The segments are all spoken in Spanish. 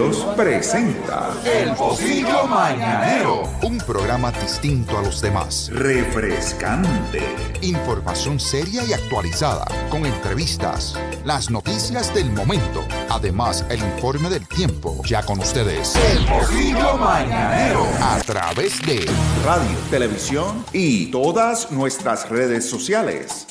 Presenta El Pocillo Mañanero. Un programa distinto a los demás. Refrescante. Información seria y actualizada, con entrevistas, las noticias del momento. Además, el informe del tiempo. Ya con ustedes. El Mañanero. A través de Radio, televisión y todas nuestras redes sociales.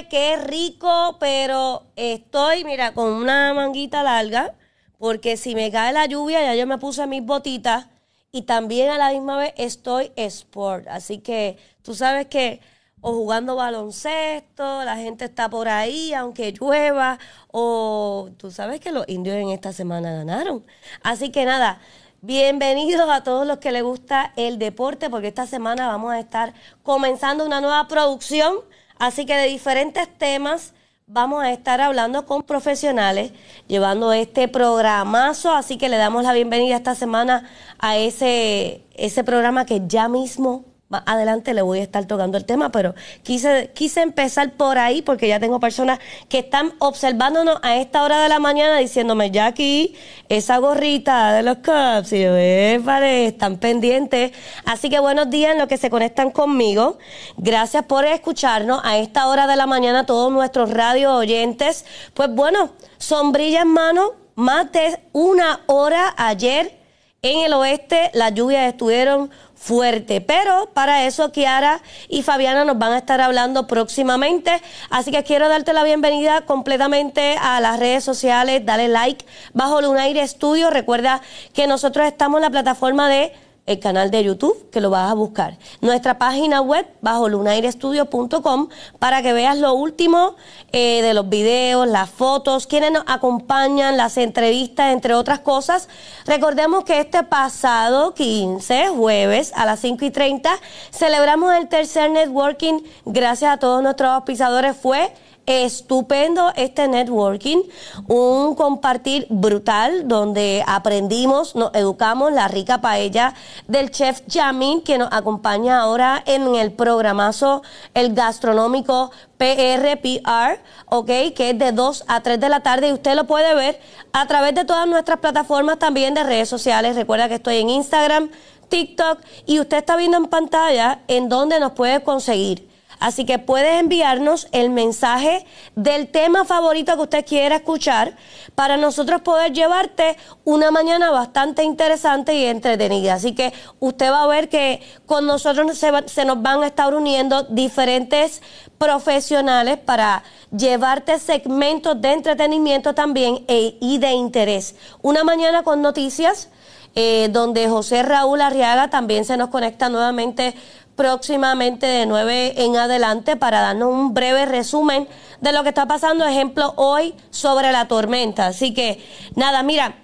Oye, qué rico, pero estoy, mira, con una manguita larga, porque si me cae la lluvia, ya yo me puse mis botitas y también a la misma vez estoy sport. Así que tú sabes que o jugando baloncesto, la gente está por ahí, aunque llueva, o tú sabes que los indios en esta semana ganaron. Así que nada, Bienvenidos a todos los que les gusta el deporte, porque esta semana vamos a estar comenzando una nueva producción, así que de diferentes temas vamos a estar hablando con profesionales, llevando este programazo, así que le damos la bienvenida esta semana a ese, ese programa que ya mismo más adelante le voy a estar tocando el tema, pero quise, quise empezar por ahí porque ya tengo personas que están observándonos a esta hora de la mañana diciéndome, Jackie, esa gorrita de los Cubs, y yo, están pendientes. Así que buenos días en los que se conectan conmigo. Gracias por escucharnos a esta hora de la mañana, todos nuestros radio oyentes. Pues bueno, sombrilla en mano, más de una hora ayer en el oeste, las lluvias estuvieron fuerte. Pero para eso Kiara y Fabiana nos van a estar hablando próximamente. Así que quiero darte la bienvenida completamente a las redes sociales. Dale like bajo Lunaire Studio. Recuerda que nosotros estamos en la plataforma de el canal de YouTube, que lo vas a buscar. Nuestra página web bajo lunairestudio.com para que veas lo último eh, de los videos, las fotos, quienes nos acompañan, las entrevistas, entre otras cosas. Recordemos que este pasado 15, jueves, a las 5 y 30, celebramos el tercer networking. Gracias a todos nuestros auspiciadores. Fue estupendo este networking, un compartir brutal donde aprendimos, nos educamos la rica paella del chef Yamin que nos acompaña ahora en el programazo el gastronómico PRPR, ok, que es de 2 a 3 de la tarde y usted lo puede ver a través de todas nuestras plataformas también de redes sociales. Recuerda que estoy en Instagram, TikTok y usted está viendo en pantalla en donde nos puede conseguir. Así que puedes enviarnos el mensaje del tema favorito que usted quiera escuchar para nosotros poder llevarte una mañana bastante interesante y entretenida. Así que usted va a ver que con nosotros se, nos van a estar uniendo diferentes profesionales para llevarte segmentos de entretenimiento también e, y de interés. Una mañana con noticias. Eh, donde José Raúl Arriaga también se nos conecta nuevamente próximamente de 9 en adelante para darnos un breve resumen de lo que está pasando, ejemplo, hoy sobre la tormenta. Así que, nada, mira,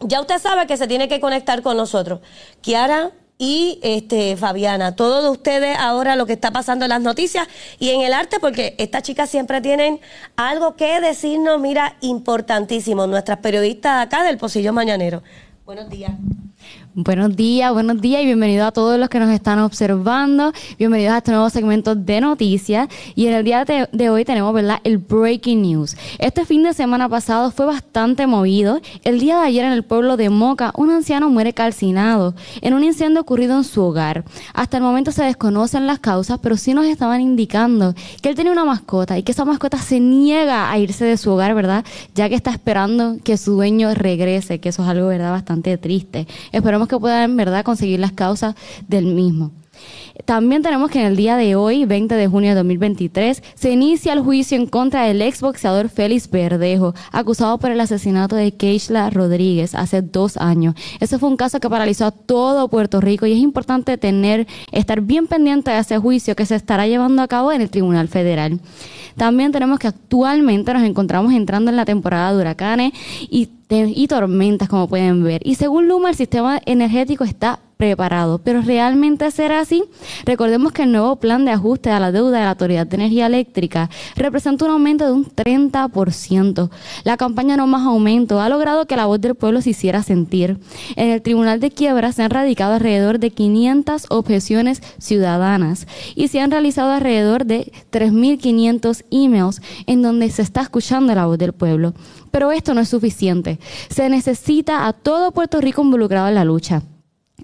ya usted sabe que se tiene que conectar con nosotros. Kiara y este Fabiana, todos ustedes ahora lo que está pasando en las noticias y en el arte, porque estas chicas siempre tienen algo que decirnos, mira, importantísimo, nuestras periodistas acá del Pocillo Mañanero. Buenos días. Buenos días, buenos días y bienvenidos a todos los que nos están observando. Bienvenidos a este nuevo segmento de noticias. Y en el día de, hoy tenemos, ¿verdad?, el Breaking News. Este fin de semana pasado fue bastante movido. El día de ayer en el pueblo de Moca, un anciano muere calcinado en un incendio ocurrido en su hogar. Hasta el momento se desconocen las causas, pero sí nos estaban indicando que él tenía una mascota y que esa mascota se niega a irse de su hogar, ¿verdad? Ya que está esperando que su dueño regrese, que eso es algo, ¿verdad?, bastante triste. Esperemos que puedan, ¿verdad?, conseguir las causas del mismo. También tenemos que en el día de hoy, 20 de junio de 2023, se inicia el juicio en contra del exboxeador Félix Verdejo, acusado por el asesinato de Keishla Rodríguez hace dos años. Ese fue un caso que paralizó a todo Puerto Rico y es importante tener, estar bien pendiente de ese juicio que se estará llevando a cabo en el Tribunal Federal. También tenemos que actualmente nos encontramos entrando en la temporada de huracanes y tormentas, como pueden ver. Y según Luma, el sistema energético está preparado. Pero realmente será así. Recordemos que el nuevo plan de ajuste a la deuda de la Autoridad de Energía Eléctrica representa un aumento de un 30%. La campaña No Más Aumento ha logrado que la voz del pueblo se hiciera sentir. En el Tribunal de Quiebra se han radicado alrededor de 500 objeciones ciudadanas y se han realizado alrededor de 3.500 emails en donde se está escuchando la voz del pueblo. Pero esto no es suficiente. Se necesita a todo Puerto Rico involucrado en la lucha.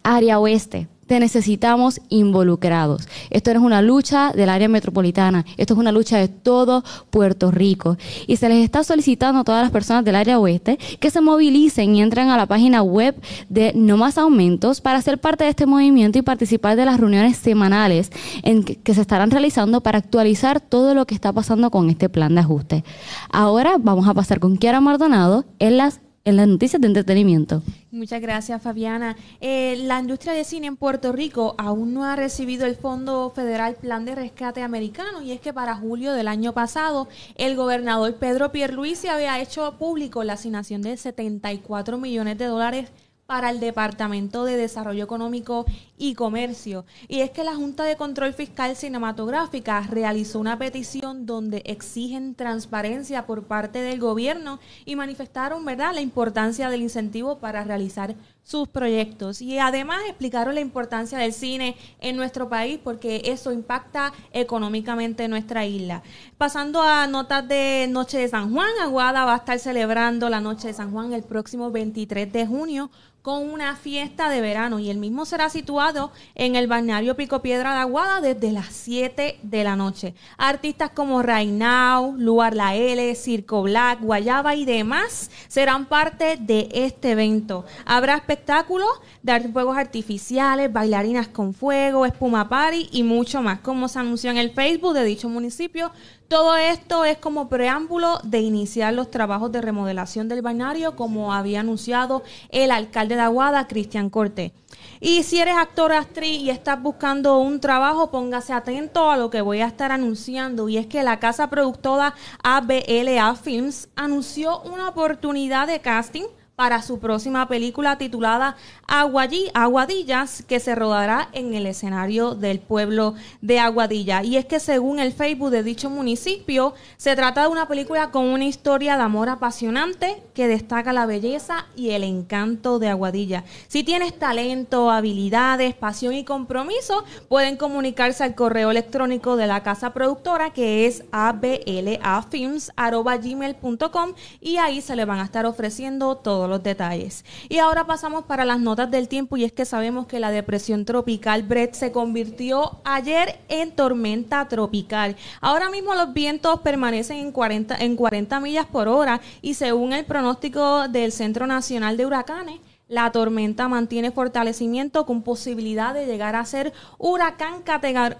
Área Oeste, te necesitamos involucrados. Esto no es una lucha del área metropolitana, esto es una lucha de todo Puerto Rico. Y se les está solicitando a todas las personas del área oeste que se movilicen y entren a la página web de No Más Aumentos para ser parte de este movimiento y participar de las reuniones semanales en que, se estarán realizando para actualizar todo lo que está pasando con este plan de ajuste. Ahora vamos a pasar con Kiara Maldonado en las en las noticias de entretenimiento. Muchas gracias, Fabiana. Eh, la industria de cine en Puerto Rico aún no ha recibido el Fondo Federal Plan de Rescate Americano y es que para julio del año pasado el gobernador Pedro Pierluisi había hecho público la asignación de 74 millones de dólares para el Departamento de Desarrollo Económico y Comercio. Y es que la Junta de Control Fiscal Cinematográfica realizó una petición donde exigen transparencia por parte del gobierno y manifestaron, ¿verdad?, la importancia del incentivo para realizar sus proyectos. Y además explicaron la importancia del cine en nuestro país porque eso impacta económicamente nuestra isla. Pasando a notas de Noche de San Juan, Aguada va a estar celebrando la Noche de San Juan el próximo 23 de junio con una fiesta de verano y el mismo será situado en el balneario Pico Piedra de Aguada desde las 7 de la noche. Artistas como Rainau, Luar La L, Circo Black, Guayaba y demás serán parte de este evento. Habrá espectáculos de fuegos artificiales, bailarinas con fuego, espuma party y mucho más, como se anunció en el Facebook de dicho municipio todo esto es como preámbulo de iniciar los trabajos de remodelación del balneario, como había anunciado el alcalde de Aguada, Cristian Corte. Y si eres actor actriz y estás buscando un trabajo, póngase atento a lo que voy a estar anunciando. Y es que la casa productora ABLA Films anunció una oportunidad de casting para su próxima película titulada Aguadí, Aguadillas, que se rodará en el escenario del pueblo de Aguadilla. Y es que según el Facebook de dicho municipio, se trata de una película con una historia de amor apasionante que destaca la belleza y el encanto de Aguadilla. Si tienes talento, habilidades, pasión y compromiso, pueden comunicarse al correo electrónico de la casa productora que es ablafilms.gmail.com y ahí se le van a estar ofreciendo los detalles. Y ahora pasamos para las notas del tiempo y es que sabemos que la depresión tropical Brett se convirtió ayer en tormenta tropical. Ahora mismo los vientos permanecen en 40, en 40 millas por hora y según el pronóstico del Centro Nacional de Huracanes, la tormenta mantiene fortalecimiento con posibilidad de llegar a ser huracán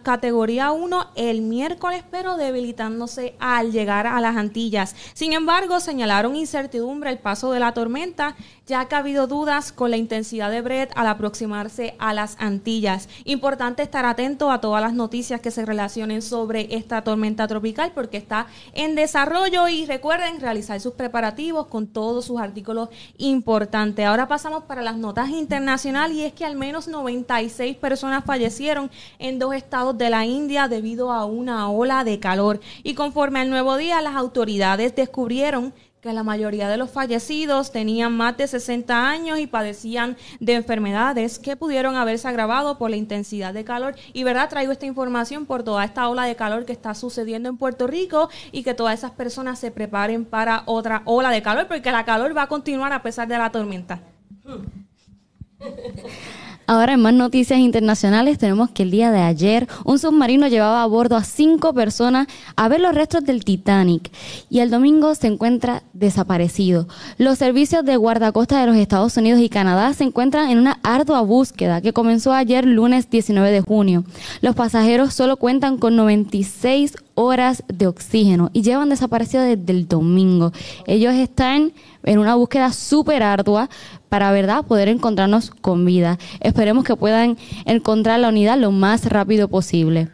categoría 1 el miércoles, pero debilitándose al llegar a las Antillas. Sin embargo, señalaron incertidumbre el paso de la tormenta, ya que ha habido dudas con la intensidad de Brett al aproximarse a las Antillas. Importante estar atento a todas las noticias que se relacionen sobre esta tormenta tropical porque está en desarrollo y recuerden realizar sus preparativos con todos sus artículos importantes. Ahora pasamos para las notas internacionales y es que al menos 96 personas fallecieron en dos estados de la India debido a una ola de calor. Y conforme al nuevo día, las autoridades descubrieron que la mayoría de los fallecidos tenían más de 60 años y padecían de enfermedades que pudieron haberse agravado por la intensidad de calor. Y verdad, traigo esta información por toda esta ola de calor que está sucediendo en Puerto Rico y que todas esas personas se preparen para otra ola de calor, porque la calor va a continuar a pesar de la tormenta. Ahora en más noticias internacionales tenemos que el día de ayer un submarino llevaba a bordo a cinco personas a ver los restos del Titanic y el domingo se encuentra desaparecido. Los servicios de guardacosta de los Estados Unidos y Canadá se encuentran en una ardua búsqueda que comenzó ayer lunes 19 de junio. Los pasajeros solo cuentan con 96 horas de oxígeno y llevan desaparecido desde el domingo. Ellos están en una búsqueda súper ardua para, ¿verdad?, poder encontrarnos con vida. Esperemos que puedan encontrar la unidad lo más rápido posible.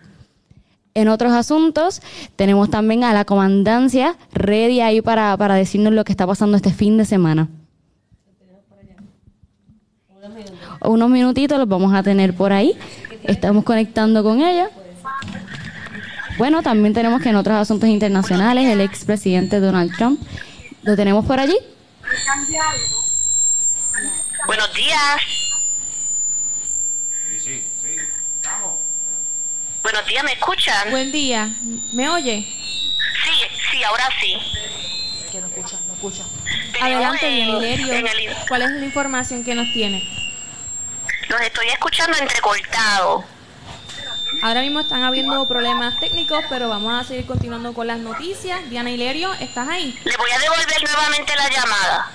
En otros asuntos, tenemos también a la comandancia ready ahí para, para decirnos lo que está pasando este fin de semana. unos minutitos los vamos a tener por ahí. Estamos conectando con ella. Bueno, también tenemos que en otros asuntos internacionales el expresidente Donald Trump lo tenemos por allí. Buenos días. Buenos días, ¿me escuchan? Buen día. ¿Me oye? Sí, sí, ahora sí. Tenemos Adelante, en- Dianilerio. en el- ¿Cuál es la información que nos tiene? Los estoy escuchando entrecortado. Ahora mismo están habiendo problemas técnicos, pero vamos a seguir continuando con las noticias. Diana Hilerio, ¿estás ahí? Le voy a devolver nuevamente la llamada.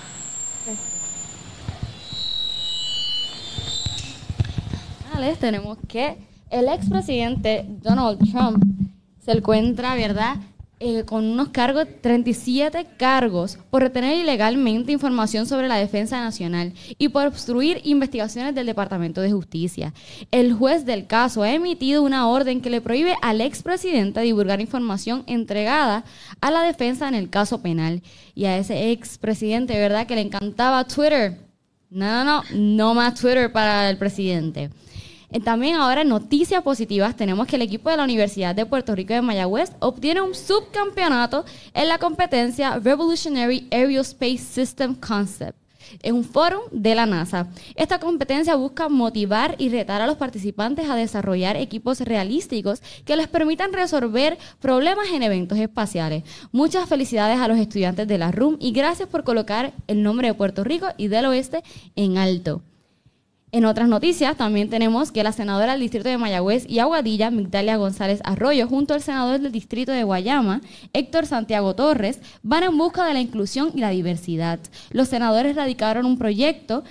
Tenemos que el expresidente Donald Trump se encuentra, ¿verdad? Eh, con unos cargos, 37 cargos por retener ilegalmente información sobre la defensa nacional y por obstruir investigaciones del Departamento de Justicia. El juez del caso ha emitido una orden que le prohíbe al expresidente divulgar información entregada a la defensa en el caso penal. Y a ese expresidente, ¿verdad? Que le encantaba Twitter. No, no, no, no más Twitter para el presidente. Eh, También ahora noticias positivas tenemos que el equipo de la Universidad de Puerto Rico de Mayagüez obtiene un subcampeonato en la competencia Revolutionary Aerospace System Concept. Es un foro de la NASA. Esta competencia busca motivar y retar a los participantes a desarrollar equipos realísticos que les permitan resolver problemas en eventos espaciales. Muchas felicidades a los estudiantes de la RUM y gracias por colocar el nombre de Puerto Rico y del oeste en alto. En otras noticias, también tenemos que la senadora del distrito de Mayagüez y Aguadilla, Migdalia González Arroyo, junto al senador del distrito de Guayama, Héctor Santiago Torres, van en busca de la inclusión y la diversidad. Los senadores radicaron un proyecto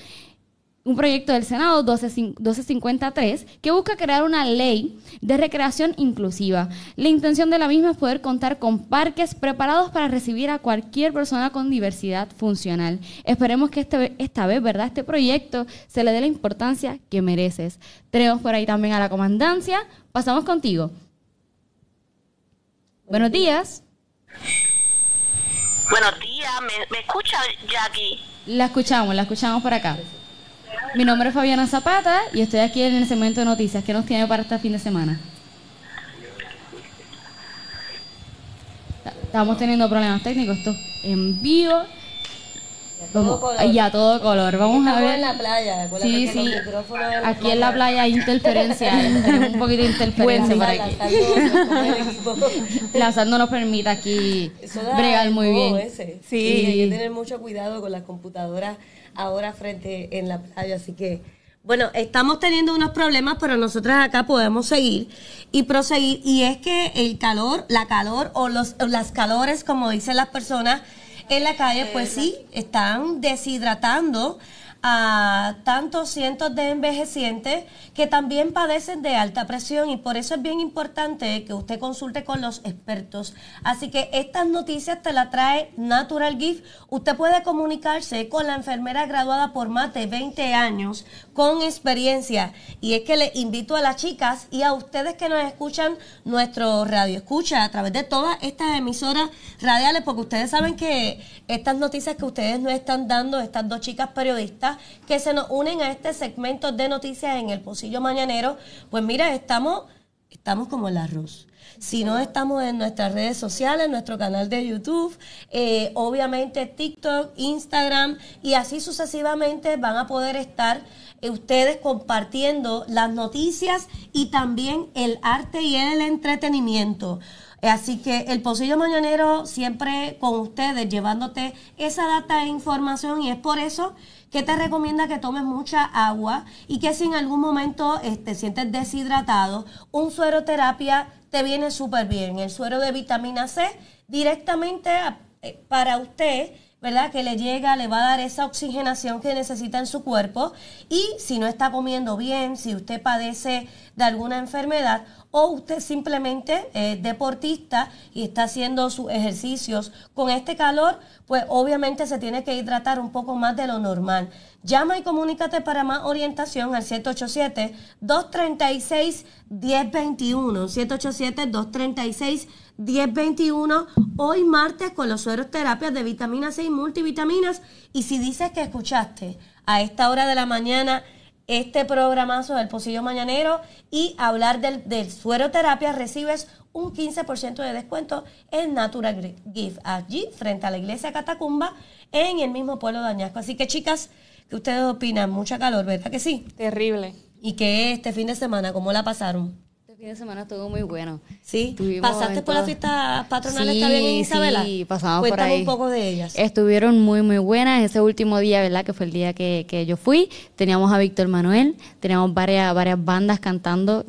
un proyecto del Senado 12 1253 que busca crear una ley de recreación inclusiva. La intención de la misma es poder contar con parques preparados para recibir a cualquier persona con diversidad funcional. Esperemos que este, esta vez, ¿verdad? Este proyecto se le dé la importancia que mereces. Tenemos por ahí también a la comandancia. Pasamos contigo. Buenos días. Buenos días, ¿me, me escucha Jackie? La escuchamos, la escuchamos por acá. Mi nombre es Fabiana Zapata y estoy aquí en el segmento de noticias. ¿Qué nos tiene para este fin de semana? Estamos teniendo problemas técnicos. Esto en vivo. Ay, ya todo color. Vamos a ver. en la playa, Sí, que sí. Aquí en la playa hay interferencia. Tenemos un poquito de interferencia por aquí. La SAT no nos permite aquí bregar muy bien. Sí. hay que tener mucho cuidado con las computadoras ahora frente en la playa, así que bueno, estamos teniendo unos problemas, pero nosotras acá podemos seguir y proseguir. Y es que el calor, la calor o los, o las calores, como dicen las personas en la calle, pues sí, están deshidratando a tantos cientos de envejecientes que también padecen de alta presión y por eso es bien importante que usted consulte con los expertos. Así que estas noticias te las trae Natural Gift. Usted puede comunicarse con la enfermera graduada por más de 20 años con experiencia y es que le invito a las chicas y a ustedes que nos escuchan nuestro radio escucha a través de todas estas emisoras radiales porque ustedes saben que estas noticias que ustedes nos están dando, estas dos chicas periodistas que se nos unen a este segmento de noticias en el Pocillo Mañanero, pues mira, estamos, estamos como el arroz. Si no estamos en nuestras redes sociales, nuestro canal de YouTube, eh, obviamente TikTok, Instagram y así sucesivamente van a poder estar eh, ustedes compartiendo las noticias y también el arte y el entretenimiento. Eh, Así que el Pocillo Mañanero siempre con ustedes, llevándote esa data e información y es por eso que te recomienda que tomes mucha agua y que si en algún momento te sientes deshidratado, un sueroterapia te viene súper bien. El suero de vitamina C directamente eh, para usted, ¿verdad? Que le llega, le va a dar esa oxigenación que necesita en su cuerpo. Y si no está comiendo bien, si usted padece de alguna enfermedad o usted simplemente es deportista y está haciendo sus ejercicios con este calor, pues obviamente se tiene que hidratar un poco más de lo normal. Llama y comunícate para más orientación al 787-236-1021. 787-236-1021. Hoy martes con los sueros terapias de vitamina C y multivitaminas. Y si dices que escuchaste a esta hora de la mañana este programazo del Pocillo Mañanero y hablar del, del sueroterapia, recibes un 15% de descuento en Natural Gift, allí frente a la iglesia Catacumba, en el mismo pueblo de Añasco. Así que chicas, ¿qué ustedes opinan? Mucha calor, ¿verdad que sí? Terrible. ¿Y qué este fin de semana? ¿Cómo la pasaron? Fin de semana estuvo muy bueno. ¿Sí? Estuvimos ¿Pasaste por las fiestas patronales Sí, había en Isabela? Sí, pasamos por Cuéntame ahí. un poco de ellas. Estuvieron muy, muy buenas. Ese último día, ¿verdad? Que fue el día que, que yo fui. Teníamos a Víctor Manuel, teníamos varias, varias bandas cantando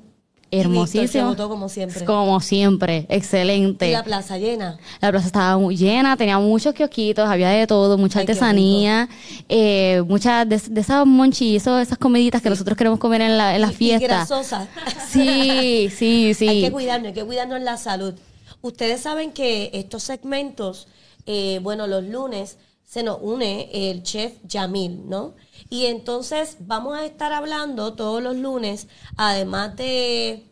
Y Víctor se hermosísimo. votó como siempre. Como siempre, excelente. Y la plaza llena. La plaza estaba muy llena, tenía muchos kiosquitos, había de todo, mucha Ay, artesanía, eh, muchas de, de esas monchizos, esas comiditas que nosotros queremos comer en la, en las Y- y fiestas. grasosas. Sí, sí, sí. Hay que cuidarnos, hay que cuidarnos la salud. Ustedes saben que estos segmentos, eh, bueno, los lunes se nos une el chef Yamil, ¿no? Y entonces vamos a estar hablando todos los lunes, además de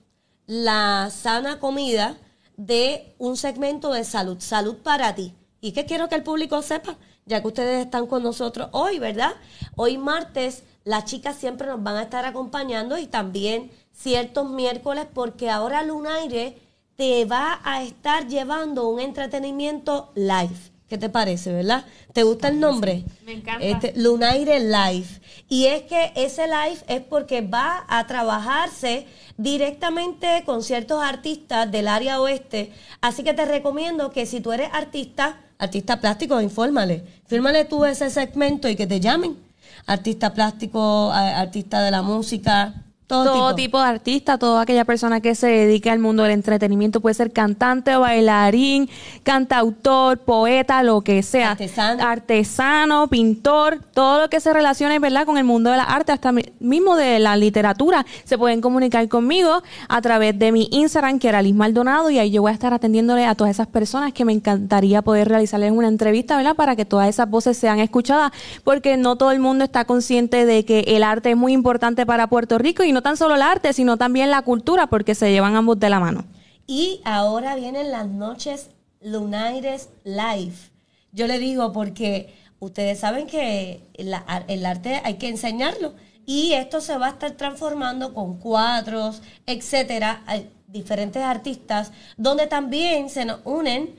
la sana comida, de un segmento de salud, salud para ti. Y que quiero que el público sepa, ya que ustedes están con nosotros hoy, ¿verdad? Hoy martes, las chicas siempre nos van a estar acompañando y también ciertos miércoles, porque ahora Lunaire te va a estar llevando un entretenimiento live. ¿Qué te parece, verdad? ¿Te gusta el nombre? Me encanta. Este, Lunaire Live. Y es que ese live es porque va a trabajarse directamente con ciertos artistas del área oeste. Así que te recomiendo que si tú eres artista, artista plástico, infórmale. Fírmale tú ese segmento y que te llamen. Artista plástico, artista de la música, todo, Todo tipo. tipo. de artista, toda aquella persona que se dedique al mundo del entretenimiento, puede ser cantante, bailarín, cantautor, poeta, lo que sea. Artesano. Artesano, pintor, todo lo que se relacione, ¿verdad?, con el mundo de la arte, hasta mi- mismo de la literatura. Se pueden comunicar conmigo a través de mi Instagram, que era Liz Maldonado, y ahí yo voy a estar atendiéndole a todas esas personas que me encantaría poder realizarles una entrevista, ¿verdad?, para que todas esas voces sean escuchadas, porque no todo el mundo está consciente de que el arte es muy importante para Puerto Rico, y no tan solo el arte, sino también la cultura, porque se llevan ambos de la mano. Y ahora vienen las noches Lunaires Live. Yo le digo porque ustedes saben que la- el arte hay que enseñarlo. Y esto se va a estar transformando con cuadros, etcétera, hay diferentes artistas, donde también se nos unen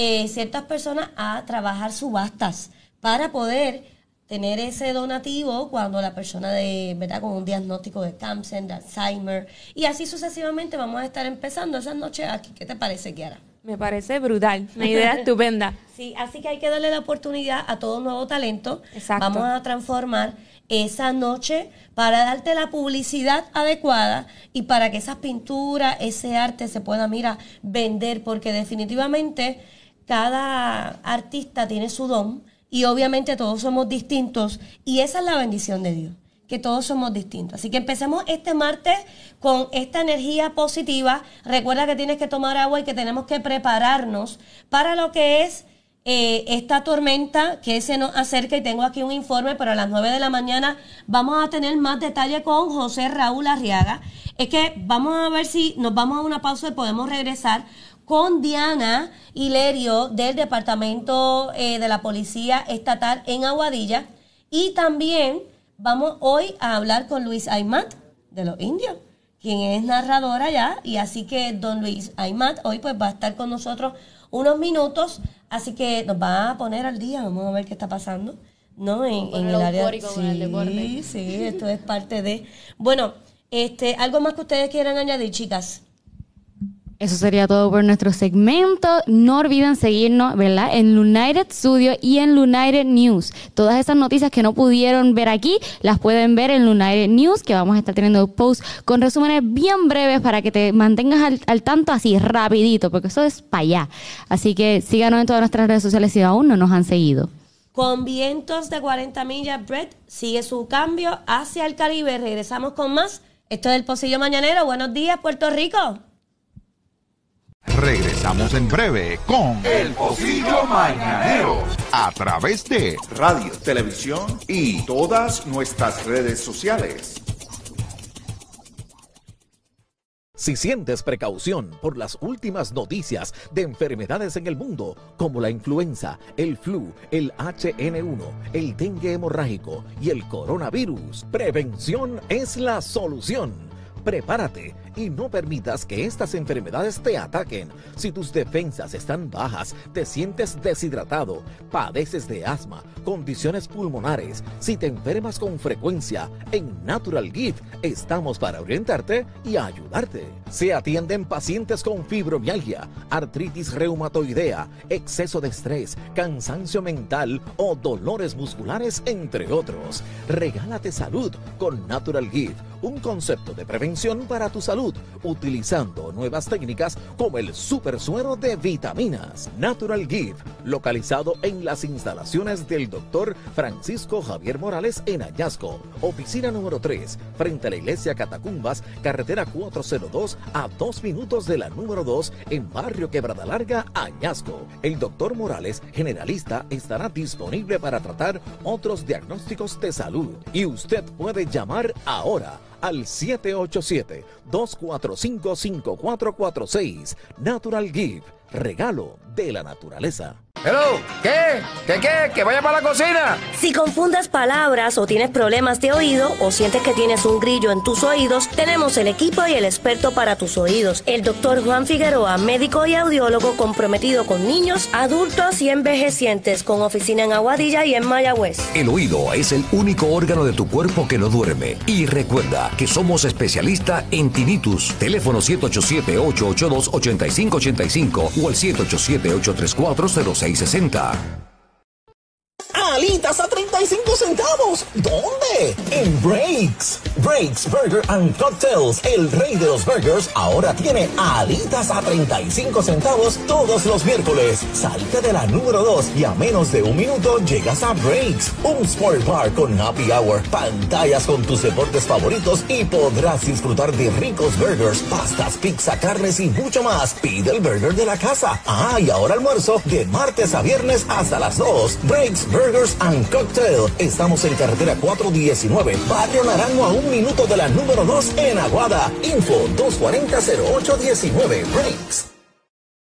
eh, ciertas personas a trabajar subastas para poder tener ese donativo cuando la persona de verdad con un diagnóstico de cáncer, de Alzheimer y así sucesivamente vamos a estar empezando esas noches aquí. ¿Qué te parece, Kiara? Me parece brutal, una idea estupenda. Sí, así que hay que darle la oportunidad a todo nuevo talento. Exacto. Vamos a transformar esa noche para darte la publicidad adecuada y para que esas pinturas, ese arte se pueda, mira, vender, porque definitivamente cada artista tiene su don y obviamente todos somos distintos y esa es la bendición de Dios que todos somos distintos. Así que empecemos este martes con esta energía positiva. Recuerda que tienes que tomar agua y que tenemos que prepararnos para lo que es eh, esta tormenta que se nos acerca y tengo aquí un informe, pero a las 9 de la mañana vamos a tener más detalle con José Raúl Arriaga. Es que vamos a ver si nos vamos a una pausa y podemos regresar con Diana Hilerio del Departamento eh, de la Policía Estatal en Aguadilla y también vamos hoy a hablar con Luis Aymat de los indios, quien es narrador allá y así que don Luis Aymat hoy pues va a estar con nosotros unos minutos, así que nos va a poner al día, vamos a ver qué está pasando. ¿no? En, en el área eufórico, con el deporte. Sí, sí, esto es parte de. Bueno, este, algo más que ustedes quieran añadir, chicas. Eso sería todo por nuestro segmento. No olviden seguirnos, ¿verdad? En United Studio y en United News. Todas esas noticias que no pudieron ver aquí, las pueden ver en United News, que vamos a estar teniendo posts con resúmenes bien breves para que te mantengas al, al tanto así rapidito, porque eso es para allá. Así que síganos en todas nuestras redes sociales si aún no nos han seguido. Con vientos de 40 millas, Brett sigue su cambio hacia el Caribe. Regresamos con más. Esto es el Pocillo Mañanero. Buenos días, Puerto Rico. Regresamos en breve con El Pocillo Mañanero. A través de Radio, televisión y todas nuestras redes sociales. Si sientes precaución por las últimas noticias de enfermedades en el mundo, como la influenza, el flu, el HN1, el dengue hemorrágico y el coronavirus, prevención es la solución. Prepárate y no permitas que estas enfermedades te ataquen. Si tus defensas están bajas, te sientes deshidratado, padeces de asma, condiciones pulmonares, si te enfermas con frecuencia, en Natural Gift estamos para orientarte y ayudarte. Se atienden pacientes con fibromialgia, artritis reumatoidea, exceso de estrés, cansancio mental o dolores musculares, entre otros. Regálate salud con Natural Gift, un concepto de prevención para tu salud utilizando nuevas técnicas como el super suero de vitaminas. Natural Gift, localizado en las instalaciones del doctor Francisco Javier Morales en Añasco. Oficina número 3, frente a la iglesia Catacumbas, carretera 402 a 2 minutos de la número 2 en barrio Quebrada Larga, Añasco. El doctor Morales, generalista, estará disponible para tratar otros diagnósticos de salud. Y usted puede llamar ahora al 787-245-5446. Natural Gift, regalo de la naturaleza. Hello, ¿qué? ¿Qué qué? ¿Que vaya para la cocina? Si confundes palabras o tienes problemas de oído o sientes que tienes un grillo en tus oídos, tenemos el equipo y el experto para tus oídos. El doctor Juan Figueroa, médico y audiólogo comprometido con niños, adultos y envejecientes, con oficina en Aguadilla y en Mayagüez. El oído es el único órgano de tu cuerpo que no duerme. Y recuerda que somos especialistas en tinnitus. Teléfono 787-882-8585 o al 787-834-0660. Alitas a 35 centavos. ¿Dónde? En Breaks. Breaks Burger and Cocktails, el rey de los burgers, ahora tiene alitas a 35 centavos todos los miércoles. Salte de la número 2 y a menos de un minuto llegas a Breaks, un sport bar con happy hour, pantallas con tus deportes favoritos y podrás disfrutar de ricos burgers, pastas, pizza, carnes y mucho más. Pide el burger de la casa. Ah, y ahora almuerzo de martes a viernes hasta las 2. Breaks Burgers and Cocktail. Estamos en carretera 419, Barrio Naranjo a minuto de la número 2 en Aguada. Info 240-0819. Breaks.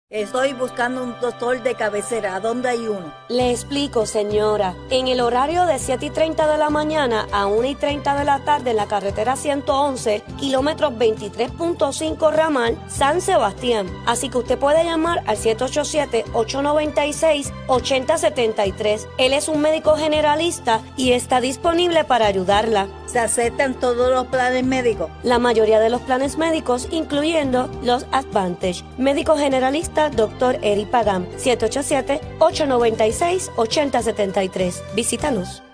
Estoy buscando un doctor de cabecera. ¿Dónde hay uno? Le explico, señora. En el horario de 7 y 30 de la mañana a 1 y 30 de la tarde en la carretera 111, kilómetros 23.5 ramal, San Sebastián. Así que usted puede llamar al 787-896-8073. Él es un médico generalista y está disponible para ayudarla. ¿Se aceptan todos los planes médicos? La mayoría de los planes médicos, incluyendo los Advantage. Médico generalista, Dr. Eri Pagam. 787-896-8073. Visítanos.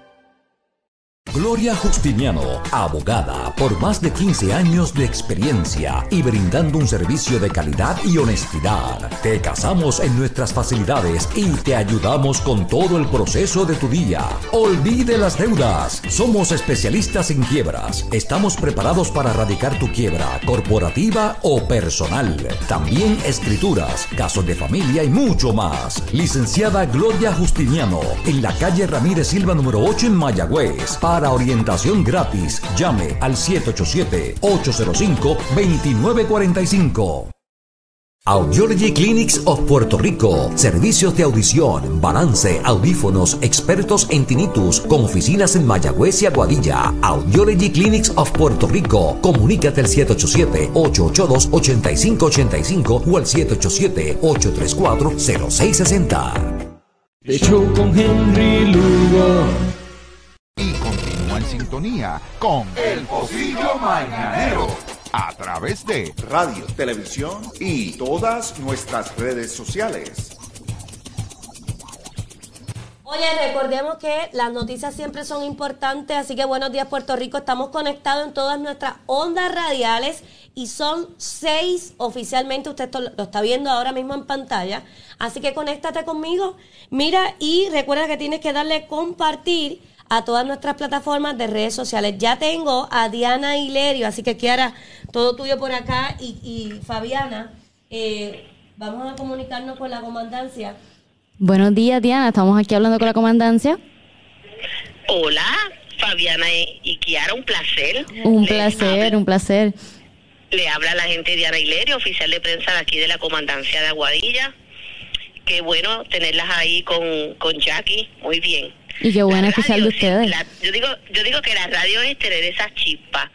Gloria Justiniano, abogada por más de 15 años de experiencia y brindando un servicio de calidad y honestidad. Te casamos en nuestras facilidades y te ayudamos con todo el proceso de tu día. Olvide las deudas. Somos especialistas en quiebras. Estamos preparados para erradicar tu quiebra corporativa o personal. También escrituras, casos de familia y mucho más. Licenciada Gloria Justiniano en la calle Ramírez Silva número 8 en Mayagüez. Para orientación gratis, llame al 787-805-2945. Audiology Clinics of Puerto Rico. Servicios de audición, balance, audífonos, expertos en tinnitus, con oficinas en Mayagüez y Aguadilla. Audiology Clinics of Puerto Rico. Comunícate al 787-882-8585 o al 787-834-0660. Hecho con Henry Lugo. Y sintonía con El Pocillo Mañanero a través de radio, televisión y todas nuestras redes sociales. Oye, recordemos que las noticias siempre son importantes, así que buenos días Puerto Rico, estamos conectados en todas nuestras ondas radiales y son seis oficialmente, usted esto lo está viendo ahora mismo en pantalla, así que conéctate conmigo, mira y recuerda que tienes que darle compartir a todas nuestras plataformas de redes sociales. Ya tengo a Diana Hilerio, así que Kiara, todo tuyo por acá y, y Fabiana, eh, vamos a comunicarnos con la comandancia. Buenos días, Diana. Estamos aquí hablando con la comandancia. Hola, Fabiana y, y Kiara, un placer. Un placer, un placer. Le habla la gente Diana Hilerio, oficial de prensa de aquí de la comandancia de Aguadilla. Qué bueno tenerlas ahí con, con Jackie, muy bien. Y qué buena La especial de ustedes. la- yo digo, yo digo que la radio es tener esa chispa,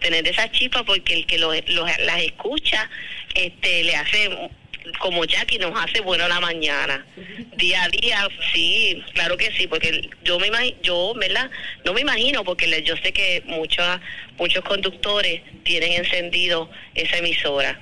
tener esa chispa porque el que lo- lo- las escucha, este, le hace como Jackie nos hace bueno la mañana, día a día, sí, claro que sí, porque yo me imagino, yo, ¿verdad? No me imagino porque yo sé que muchos muchos conductores tienen encendido esa emisora.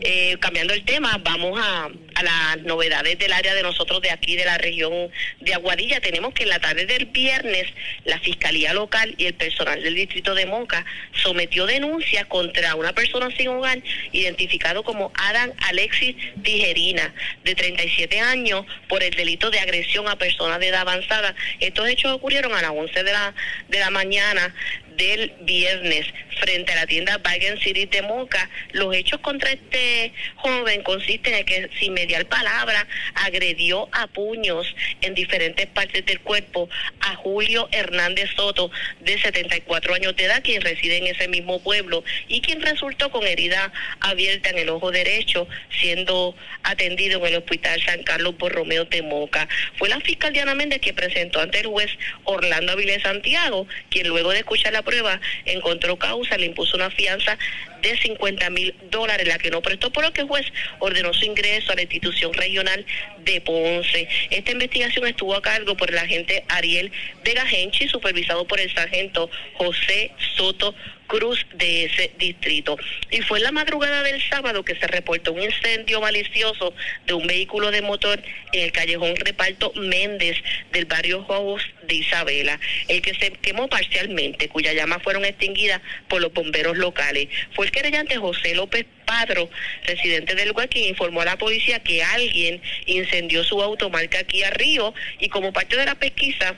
Eh, cambiando el tema, vamos a, a las novedades del área de nosotros de aquí, de la región de Aguadilla. Tenemos que en la tarde del viernes la Fiscalía Local y el personal del Distrito de Moca sometió denuncia contra una persona sin hogar identificado como Adam Alexis Tijerina, de 37 años, por el delito de agresión a personas de edad avanzada. Estos hechos ocurrieron a las 11 de la, de la mañana del viernes frente a la tienda Bargain City de Moca. Los hechos contra este joven consisten en que sin mediar palabra agredió a puños en diferentes partes del cuerpo a Julio Hernández Soto de 74 años de edad quien reside en ese mismo pueblo y quien resultó con herida abierta en el ojo derecho siendo atendido en el hospital San Carlos Borromeo de Moca. Fue la fiscal Diana Méndez que presentó ante el juez Orlando Avilés Santiago, quien luego de escuchar la prueba encontró causa, le impuso una fianza de 50 mil dólares, la que no prestó, por lo que el juez ordenó su ingreso a la institución regional de Ponce. Esta investigación estuvo a cargo por el agente Ariel Vega Genchi, supervisado por el sargento José Soto Cruz de ese distrito. Y fue en la madrugada del sábado que se reportó un incendio malicioso de un vehículo de motor en el callejón Reparto Méndez del barrio House de Isabela, el que se quemó parcialmente, cuyas llamas fueron extinguidas por los bomberos locales. Fue el querellante José López Padro, residente del lugar, quien informó a la policía que alguien incendió su auto marca Kia Río y como parte de la pesquisa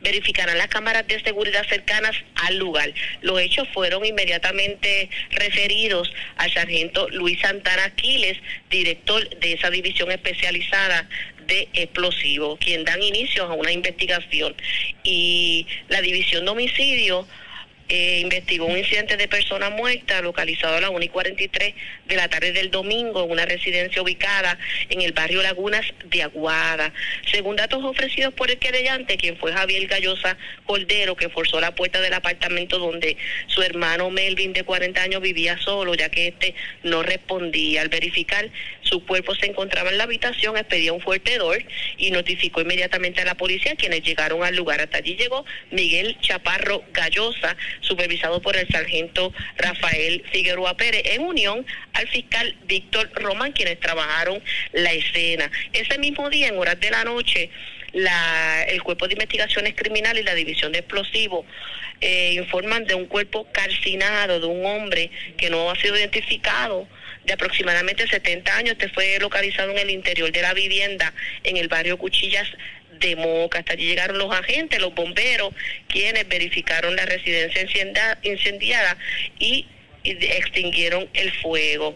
verificarán las cámaras de seguridad cercanas al lugar. Los hechos fueron inmediatamente referidos al sargento Luis Santana Aquiles, director de esa división especializada de explosivos, quien dan inicio a una investigación. Y la división de homicidio eh, investigó un incidente de persona muerta localizado a las 1 y 43 de la tarde del domingo en una residencia ubicada en el barrio Lagunas de Aguada. Según datos ofrecidos por el querellante, quien fue Javier Gallosa Cordero, que forzó la puerta del apartamento donde su hermano Melvin de 40 años vivía solo, ya que este no respondía. Al verificar su cuerpo se encontraba en la habitación, expedió un fuerte hedor y notificó inmediatamente a la policía, quienes llegaron al lugar. Hasta allí llegó Miguel Chaparro Gallosa, supervisado por el sargento Rafael Figueroa Pérez, en unión al fiscal Víctor Román, quienes trabajaron la escena. Ese mismo día, en horas de la noche, la, el Cuerpo de Investigaciones Criminales y la División de Explosivos eh, informan de un cuerpo calcinado de un hombre que no ha sido identificado de aproximadamente 70 años. Este fue localizado en el interior de la vivienda en el barrio Cuchillas de Moca. Hasta allí llegaron los agentes, los bomberos, quienes verificaron la residencia incendia- incendiada y, extinguieron el fuego.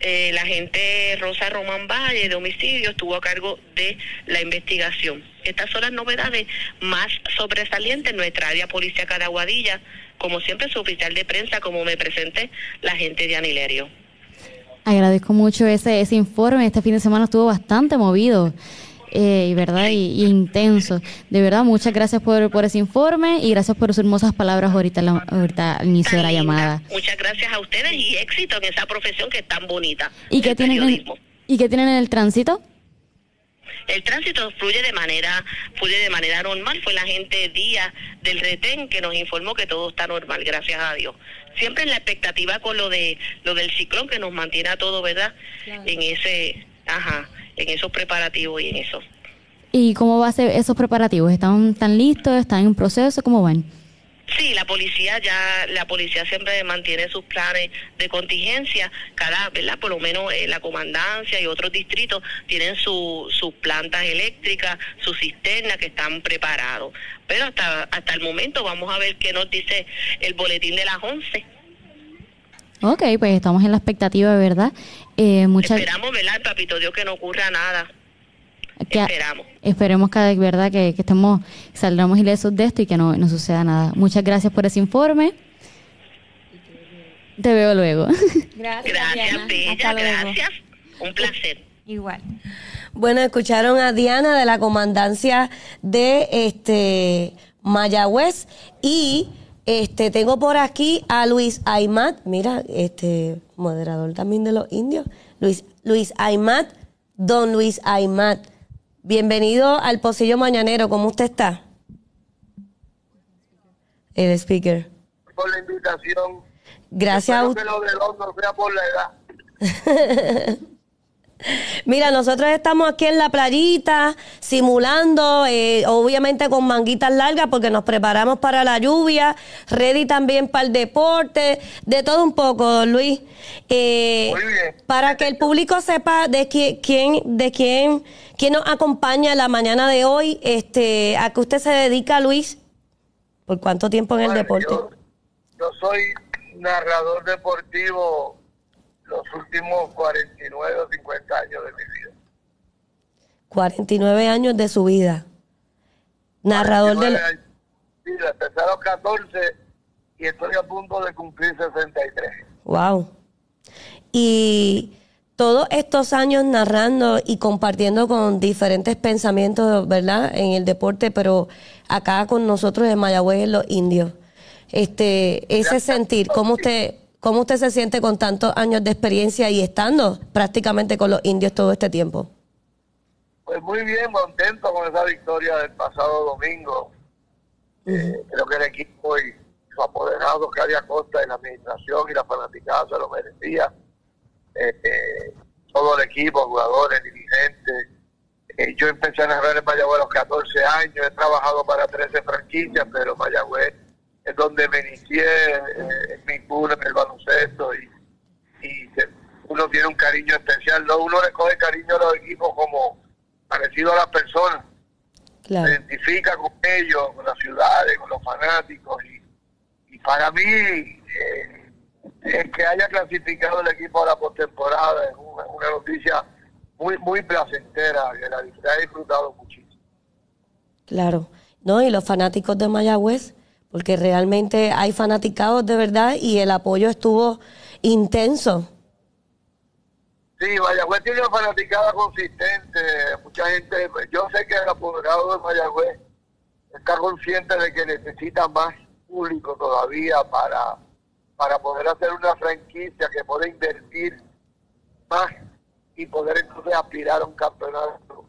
Eh, la agente Rosa Román Valle de homicidio estuvo a cargo de la investigación. Estas son las novedades más sobresalientes en nuestra área policíaca de Aguadilla. Como siempre, su oficial de prensa, como me presenté, la agente de Anilerio. Agradezco mucho ese, ese informe. Este fin de semana estuvo bastante movido. eh, y verdad y, y intenso de verdad muchas gracias por, por ese informe y gracias por sus hermosas palabras ahorita, la- ahorita al inicio de la llamada Muchas gracias a ustedes y éxito en esa profesión que es tan bonita. y qué tienen en, y qué tienen en el tránsito El tránsito fluye de manera fluye de manera normal. Fue la gente día del retén que nos informó que todo está normal, gracias a Dios. Siempre en la expectativa con lo de lo del ciclón que nos mantiene a todo, ¿verdad? En ese, ajá, en esos preparativos y en eso. y cómo va a ser esos preparativos están tan listos están en proceso cómo van Sí, la policía ya, la policía siempre mantiene sus planes de contingencia. Cada, ¿verdad? Por lo menos eh, la comandancia y otros distritos tienen su- sus plantas eléctricas, sus cisternas que están preparados. Pero hasta hasta el momento vamos a ver qué nos dice el boletín de las 11. Ok, pues estamos en la expectativa verdad eh, muchas Esperamos, ¿verdad, papito Dios, que no ocurra nada. Que- Esperamos. esperemos que verdad que, que estemos saldremos ilesos de esto y que no, no suceda nada muchas gracias por ese informe Te veo luego. Gracias, Gracias, Diana. Bella, Hasta luego. gracias. Un placer. Igual. Bueno, escucharon a Diana de la comandancia de este Mayagüez y este tengo por aquí a Luis Aymat, mira, este moderador también de los indios, Luis Luis Aymat, don Luis Aymat. Bienvenido al Pocillo Mañanero, ¿cómo usted está? El speaker. por la invitación. Gracias a usted. que lo del horno sea por la edad. Mira, nosotros estamos aquí en la playita simulando, eh, obviamente con manguitas largas porque nos preparamos para la lluvia, ready también para el deporte, de todo un poco, Luis. Eh, Para que el público sepa de qui- quién, de quién, quién nos acompaña la mañana de hoy, este, a qué usted se dedica, Luis, por cuánto tiempo en el deporte. Yo, yo soy narrador deportivo los últimos 49 o 50 años de mi vida. 49 años de su vida. Narrador del... 49 años. Sí, empecé a los 14 y estoy a punto de cumplir 63. Wow. Y todos estos años narrando y compartiendo con diferentes pensamientos, ¿verdad? En el deporte, pero acá con nosotros en Mayagüez, en los indios. Este, ese sentir, ¿cómo usted, cómo usted se siente con tantos años de experiencia y estando prácticamente con los indios todo este tiempo? Pues muy bien, contento con esa victoria del pasado domingo. Eh, creo que el equipo y su apoderado, Cari Acosta, y la administración y la fanaticada se lo merecía. Eh, eh, todo el equipo, jugadores, dirigentes. Eh, yo empecé a narrar en Mayagüez a los 14 años, he trabajado para 13 franquicias, pero Mayagüez es donde me inicié, eh, es mi cuna en el baloncesto y, y se- uno tiene un cariño especial, ¿no? Uno le coge cariño a los equipos como parecido a las personas se identifica con ellos, con las ciudades, con los fanáticos. Y, y para mí, eh, el que haya clasificado el equipo a la postemporada es una, una noticia muy muy placentera, que la la he disfrutado muchísimo. Claro. No, y los fanáticos de Mayagüez, porque realmente hay fanaticados de verdad y el apoyo estuvo intenso. Sí, Mayagüez tiene una fanaticada consistente, mucha gente, yo sé que el apoderado de Mayagüez está consciente de que necesita más público todavía para, para poder hacer una franquicia que pueda invertir más y poder entonces aspirar a un campeonato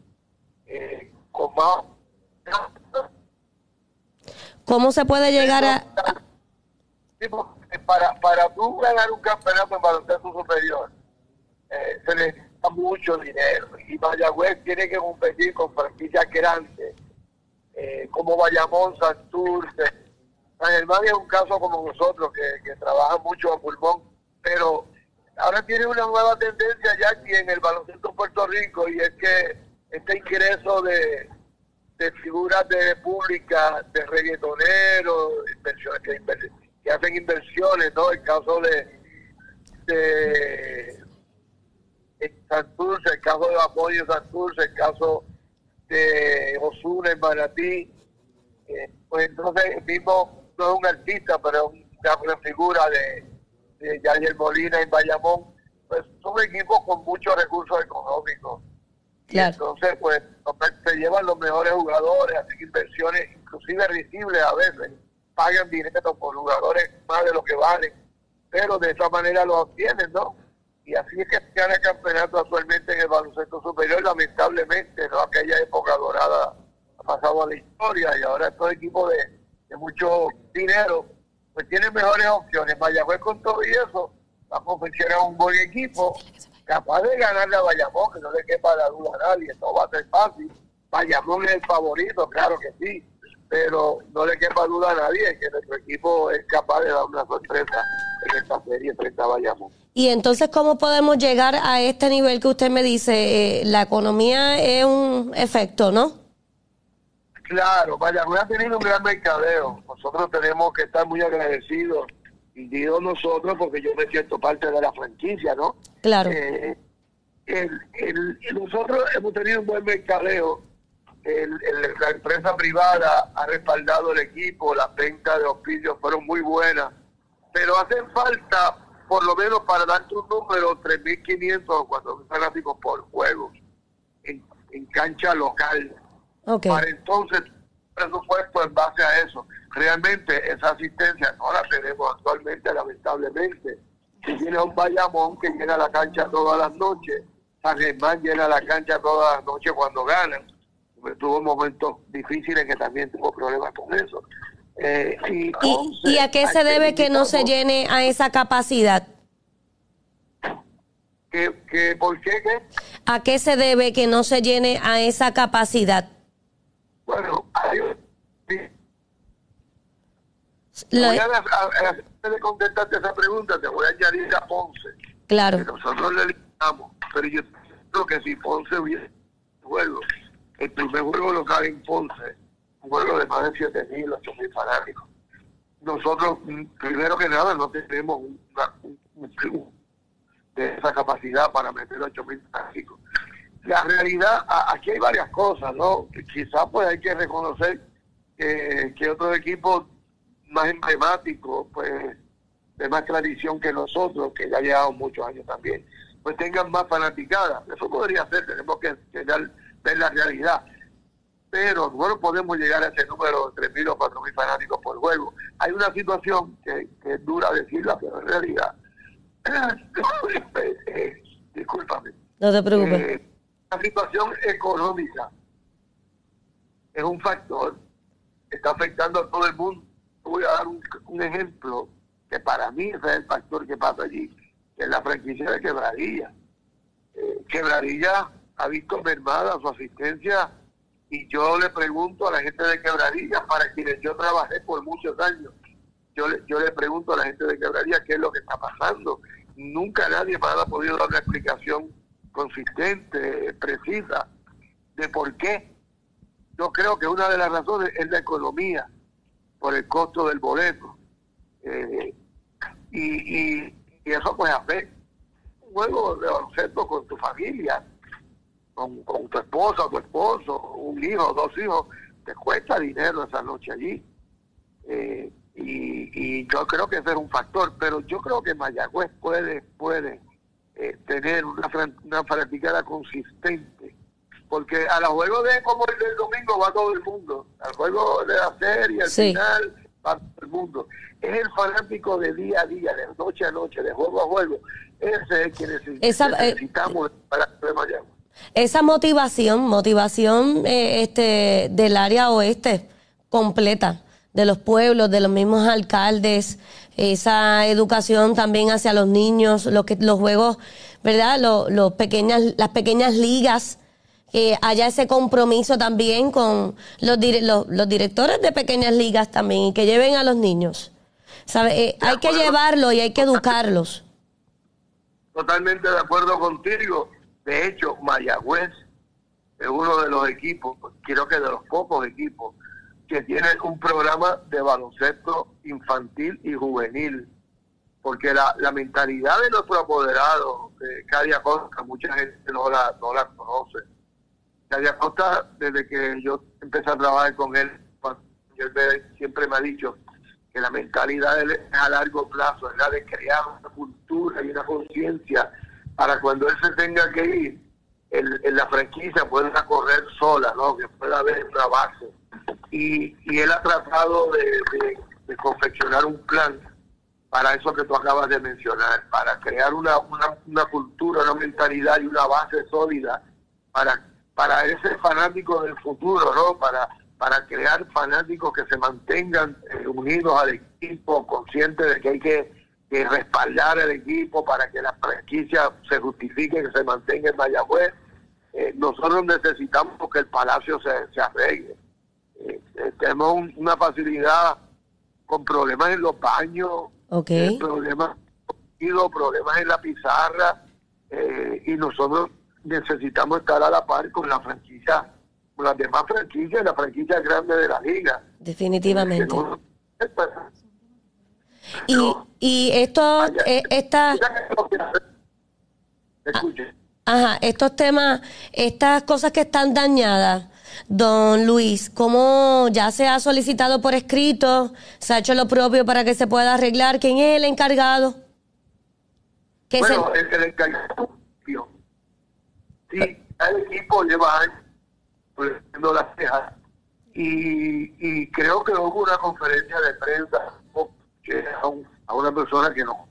eh, con más ¿Cómo se puede llegar a...? Para, para tú ganar un campeonato en baloncesto superior, eh, se necesita mucho dinero. Y Mayagüez tiene que competir con franquicias grandes, eh, como Bayamón, Santurce. San Germán es un caso como nosotros, que, que trabaja mucho a pulmón, pero ahora tiene una nueva tendencia ya aquí en el baloncesto Puerto Rico, y es que este ingreso de, de figuras de públicas, de reggaetoneros, que, que hacen inversiones, ¿no? El caso de, de Santurce, el caso de Apoyo Santurce, el caso de Osuna en Manatí, eh, pues entonces mismo no es un artista, pero es una figura de, de Molina en Bayamón, pues son equipos con muchos recursos económicos. Entonces, pues, se llevan los mejores jugadores, hacen inversiones, inclusive risibles a veces, pagan dinero por jugadores más de lo que valen, pero de esa manera lo obtienen, ¿no? Y así es que se gana el campeonato actualmente en el baloncesto superior, lamentablemente, ¿no? Aquella época dorada ha pasado a la historia y ahora estos equipos de, de mucho dinero, pues tienen mejores opciones. Mayagüez con todo y eso, va a confeccionar un buen equipo, capaz de ganarle a Bayamón, que no le quepa la duda a nadie, no va a ser fácil. Bayamón es el favorito, claro que sí, pero no le quepa duda a nadie que nuestro equipo es capaz de dar una sorpresa en esta serie frente a Bayamón. Y entonces, ¿cómo podemos llegar a este nivel que usted me dice? Eh, la economía es un efecto, ¿no? Claro, Mayagüez ha tenido un gran mercadeo. Nosotros tenemos que estar muy agradecidos, digo nosotros porque yo me siento parte de la franquicia, ¿no? Claro. Eh, el- el- nosotros hemos tenido un buen mercadeo. El- la empresa privada ha respaldado el equipo, las ventas de auspicios fueron muy buenas, pero hacen falta por lo menos para darte un número, 3.500 o 4.000 fanáticos por juego en, en cancha local. Ok. Para entonces, presupuesto en base a eso. Realmente esa asistencia no la tenemos actualmente, lamentablemente. Si tienes un Bayamón que llena la cancha todas las noches, San Germán llena la cancha todas las noches cuando ganan. Tuvo momentos difíciles que también tuvo problemas con eso. Eh, y, ¿Y, Ponce, y a qué se debe que no se llene a esa capacidad? que, que ¿Por qué? qué? ¿A qué se debe que no se llene a esa capacidad? Bueno, hay un- sí, Lo- voy a, a- a- de contestarte esa pregunta, te voy a añadir a Ponce. claro. que nosotros le eliminamos, pero yo creo que si Ponce hubiera un juego, el primer juego local en Ponce, un juego de más de 7.000, 8.000 fanáticos. Nosotros, mm, primero que nada, no tenemos una- un, un club de esa capacidad para meter 8.000 fanáticos. La realidad, aquí hay varias cosas, ¿no? Quizás pues hay que reconocer que, que otros equipos más emblemáticos, pues de más tradición que nosotros, que ya llevamos muchos años también, pues tengan más fanaticadas. Eso podría ser, tenemos que, que dar- ver la realidad. Pero no podemos llegar a ese número de 3.000 o 4.000 fanáticos por juego. Hay una situación que, que es dura decirla, pero en realidad, eh, discúlpame, No te preocupes. eh, la situación económica es un factor que está afectando a todo el mundo. Voy a dar un, ejemplo que para mí ese es el factor que pasa allí, que es la franquicia de Quebradilla. Eh, Quebradilla ha visto mermada su asistencia y yo le pregunto a la gente de Quebradilla, para quienes yo trabajé por muchos años, yo le, yo le pregunto a la gente de Quebradilla qué es lo que está pasando. Nunca nadie me ha podido dar una explicación consistente, precisa, de por qué. Yo creo que una de las razones es la economía, por el costo del boleto. Eh, y, y, y eso pues afecta un juego de baloncesto con tu familia, con, con tu esposa tu esposo, un hijo, dos hijos, te cuesta dinero esa noche allí. Eh, y, y yo creo que ese es un factor, pero yo creo que Mayagüez puede, puede eh, tener una, una fanaticada consistente, porque a los juegos de como el del domingo va todo el mundo, al juego de la serie, al Sí. final va todo el mundo. Es el fanático de día a día, de noche a noche, de juego a juego. Ese es quien neces- Esa- eh, necesitamos para de Mayagüez. Esa motivación, motivación eh, este, del área oeste completa, de los pueblos, de los mismos alcaldes, esa educación también hacia los niños, los que los juegos, ¿verdad? Los, los pequeñas, las pequeñas ligas, que haya ese compromiso también con los, dire- los, los directores de pequeñas ligas también y que lleven a los niños. ¿Sabe? Eh, hay que llevarlos y hay que educarlos. Totalmente de acuerdo contigo. De hecho, Mayagüez es uno de los equipos, creo que de los pocos equipos, que tiene un programa de baloncesto infantil y juvenil. Porque la, la mentalidad de nuestro apoderado, de Cadia Costa, mucha gente no la, no la conoce. Costa, desde que yo empecé a trabajar con él, él siempre me ha dicho que la mentalidad es a largo plazo, es la de crear una cultura y una conciencia para cuando él se tenga que ir, en la franquicia pueda correr sola, ¿no? que pueda haber una base. Y, y él ha tratado de, confeccionar un plan para eso que tú acabas de mencionar, para crear una, una cultura, una mentalidad y una base sólida para, para ese fanático del futuro, ¿no? Para, para crear fanáticos que se mantengan eh, unidos al equipo, conscientes de que hay que, que respaldar el equipo para que la franquicia se justifique, que se mantenga en Mayagüez. Eh, nosotros necesitamos que el palacio se, se arregle. Eh, tenemos un- una facilidad con problemas en los baños, Ok. eh, problemas, problemas en la pizarra, y nosotros necesitamos estar a la par con la franquicia, con las demás franquicias, la franquicia grande de la liga. Definitivamente. No- Y, y esto, eh, esta, Escuche. ajá, estos temas, estas cosas que están dañadas, don Luis, ¿cómo ya se ha solicitado por escrito? ¿Se ha hecho lo propio para que se pueda arreglar? ¿Quién es el encargado? Que bueno, el, el encargado, sí, el equipo lleva años poniendo las cejas y, y creo que hubo una conferencia de prensa a, un- a una persona que no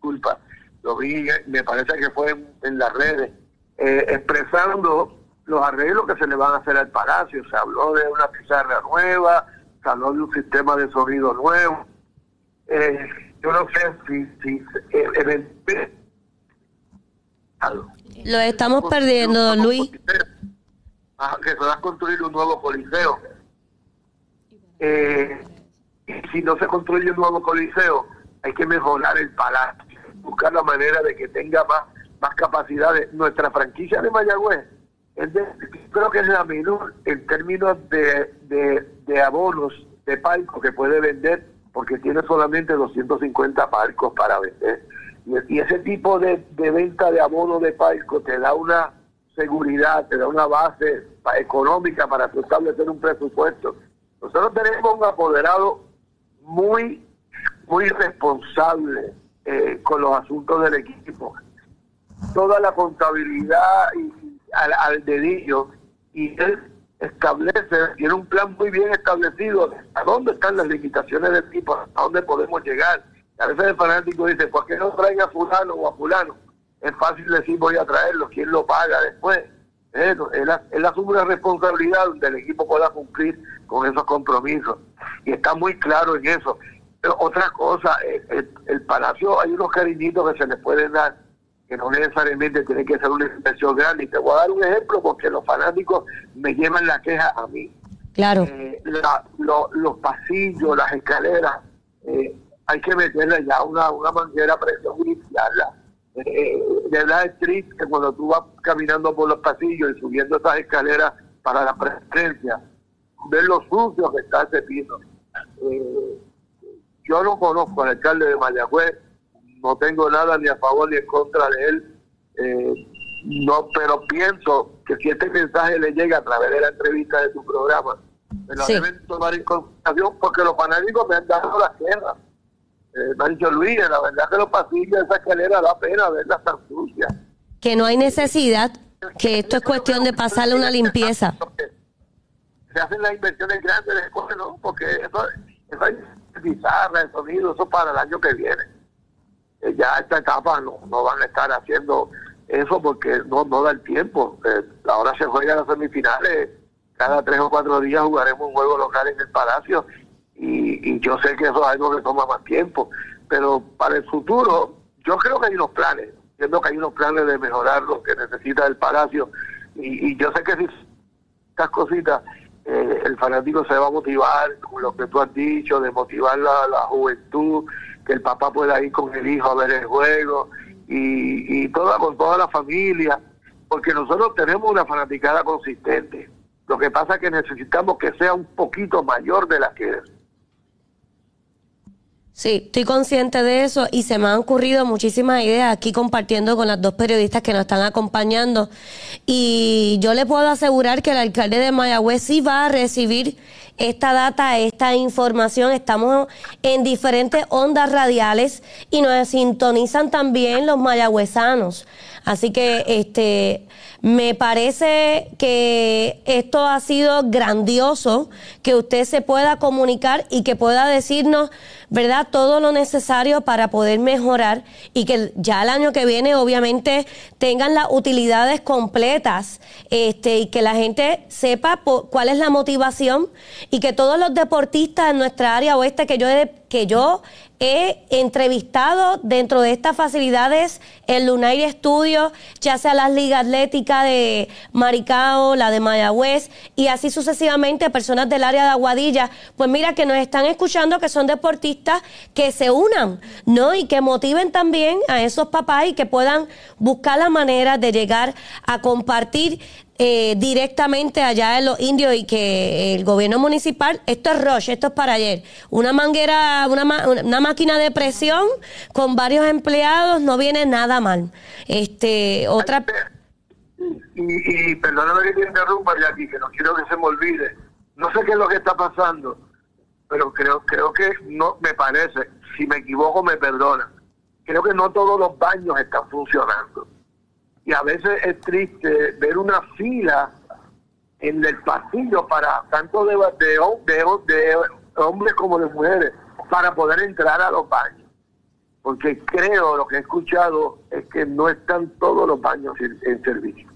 culpa, lo vi, me parece que fue en, las redes, eh, expresando los arreglos que se le van a hacer al palacio. Se habló de una pizarra nueva, se habló de un sistema de sonido nuevo. Eh, yo no sé si, si eh, Lo estamos perdiendo, don Luis. Ah, que se va a construir un nuevo coliseo. Eh, si no se construye un nuevo coliseo, hay que mejorar el palacio, buscar la manera de que tenga más, más capacidades. Nuestra franquicia de Mayagüez es de- creo que es la menor en términos de, de, de abonos de palco que puede vender, porque tiene solamente 250 palcos para vender. Y, ese tipo de, de venta de abonos de palco te da una seguridad, te da una base económica para establecer un presupuesto. Nosotros tenemos un apoderado muy, muy responsable eh, con los asuntos del equipo. Toda la contabilidad al, al dedillo y él establece, tiene un plan muy bien establecido a dónde están las limitaciones del equipo, a dónde podemos llegar. A veces el fanático dice, ¿por qué no traen a fulano o a fulano? Es fácil decir voy a traerlo, ¿quién lo paga después? Eso, él, él asume una responsabilidad donde el equipo pueda cumplir con esos compromisos. Y está muy claro en eso. Pero otra cosa, eh, el, el Palacio hay unos cariñitos que se le pueden dar, que no necesariamente tiene que ser una inversión grande. Y te voy a dar un ejemplo porque los fanáticos me llevan la queja a mí. Claro. Eh, la- lo- los pasillos, las escaleras, eh, hay que meterle ya una, una manguera a presión y limpiarla. Eh, de verdad es triste que cuando tú vas caminando por los pasillos y subiendo esas escaleras para la presencia, ver lo sucio que está ese piso. Eh, yo no conozco al alcalde de Mayagüez, no tengo nada ni a favor ni en contra de él, eh, no, pero pienso que si este mensaje le llega a través de la entrevista de tu programa, me lo Sí. deben tomar en consideración porque los fanáticos me han dado la guerra. Eh, dicho, Luis, la verdad que los pasillos de esa escalera da pena verlas tan sucias. Que no hay necesidad, que esto es cuestión de pasarle una limpieza. se hacen las inversiones grandes después, ¿no? Porque eso, eso hay pizarra, el sonido, eso para el año que viene. Eh, ya esta etapa no, no van a estar haciendo eso porque no, no da el tiempo. Eh, ahora se juegan las semifinales, cada tres o cuatro días jugaremos un juego local en el Palacio y, y yo sé que eso es algo que toma más tiempo. Pero para el futuro, yo creo que hay unos planes. Entiendo que hay unos planes de mejorar lo que necesita el Palacio y, y yo sé que si estas cositas, eh, el fanático se va a motivar con lo que tú has dicho, de motivar la, la juventud, que el papá pueda ir con el hijo a ver el juego y, y toda con toda la familia, porque nosotros tenemos una fanaticada consistente. Lo que pasa es que necesitamos que sea un poquito mayor de la que es. Sí, estoy consciente de eso y se me han ocurrido muchísimas ideas aquí compartiendo con las dos periodistas que nos están acompañando. Y yo le puedo asegurar que el alcalde de Mayagüez sí va a recibir esta data, esta información. Estamos en diferentes ondas radiales y nos sintonizan también los mayagüezanos. Así que este me parece que esto ha sido grandioso, que usted se pueda comunicar y que pueda decirnos, ¿verdad?, todo lo necesario para poder mejorar y que ya el año que viene obviamente tengan las utilidades completas este, y que la gente sepa cuál es la motivación y que todos los deportistas en nuestra área oeste que yo he, que yo he entrevistado dentro de estas facilidades el Lunaire Studio, ya sea las ligas atléticas de Maricao, la de Mayagüez y así sucesivamente personas del área de Aguadilla, pues mira que nos están escuchando que son deportistas que se unan, ¿no? Y que motiven también a esos papás y que puedan buscar la manera de llegar a compartir eh, directamente allá en los indios y que el gobierno municipal, esto es Roche, esto es para ayer, una manguera, una, ma- una máquina de presión con varios empleados, no viene nada mal. Este, otra... Y, y perdóname que te interrumpa, Jackie, que no quiero que se me olvide. No sé qué es lo que está pasando, pero creo creo que no me parece, si me equivoco me perdona. creo que no todos los baños están funcionando. Y a veces es triste ver una fila en el pasillo para tanto de, hombres como de mujeres para poder entrar a los baños. Porque creo, lo que he escuchado, es que no están todos los baños en, en servicio.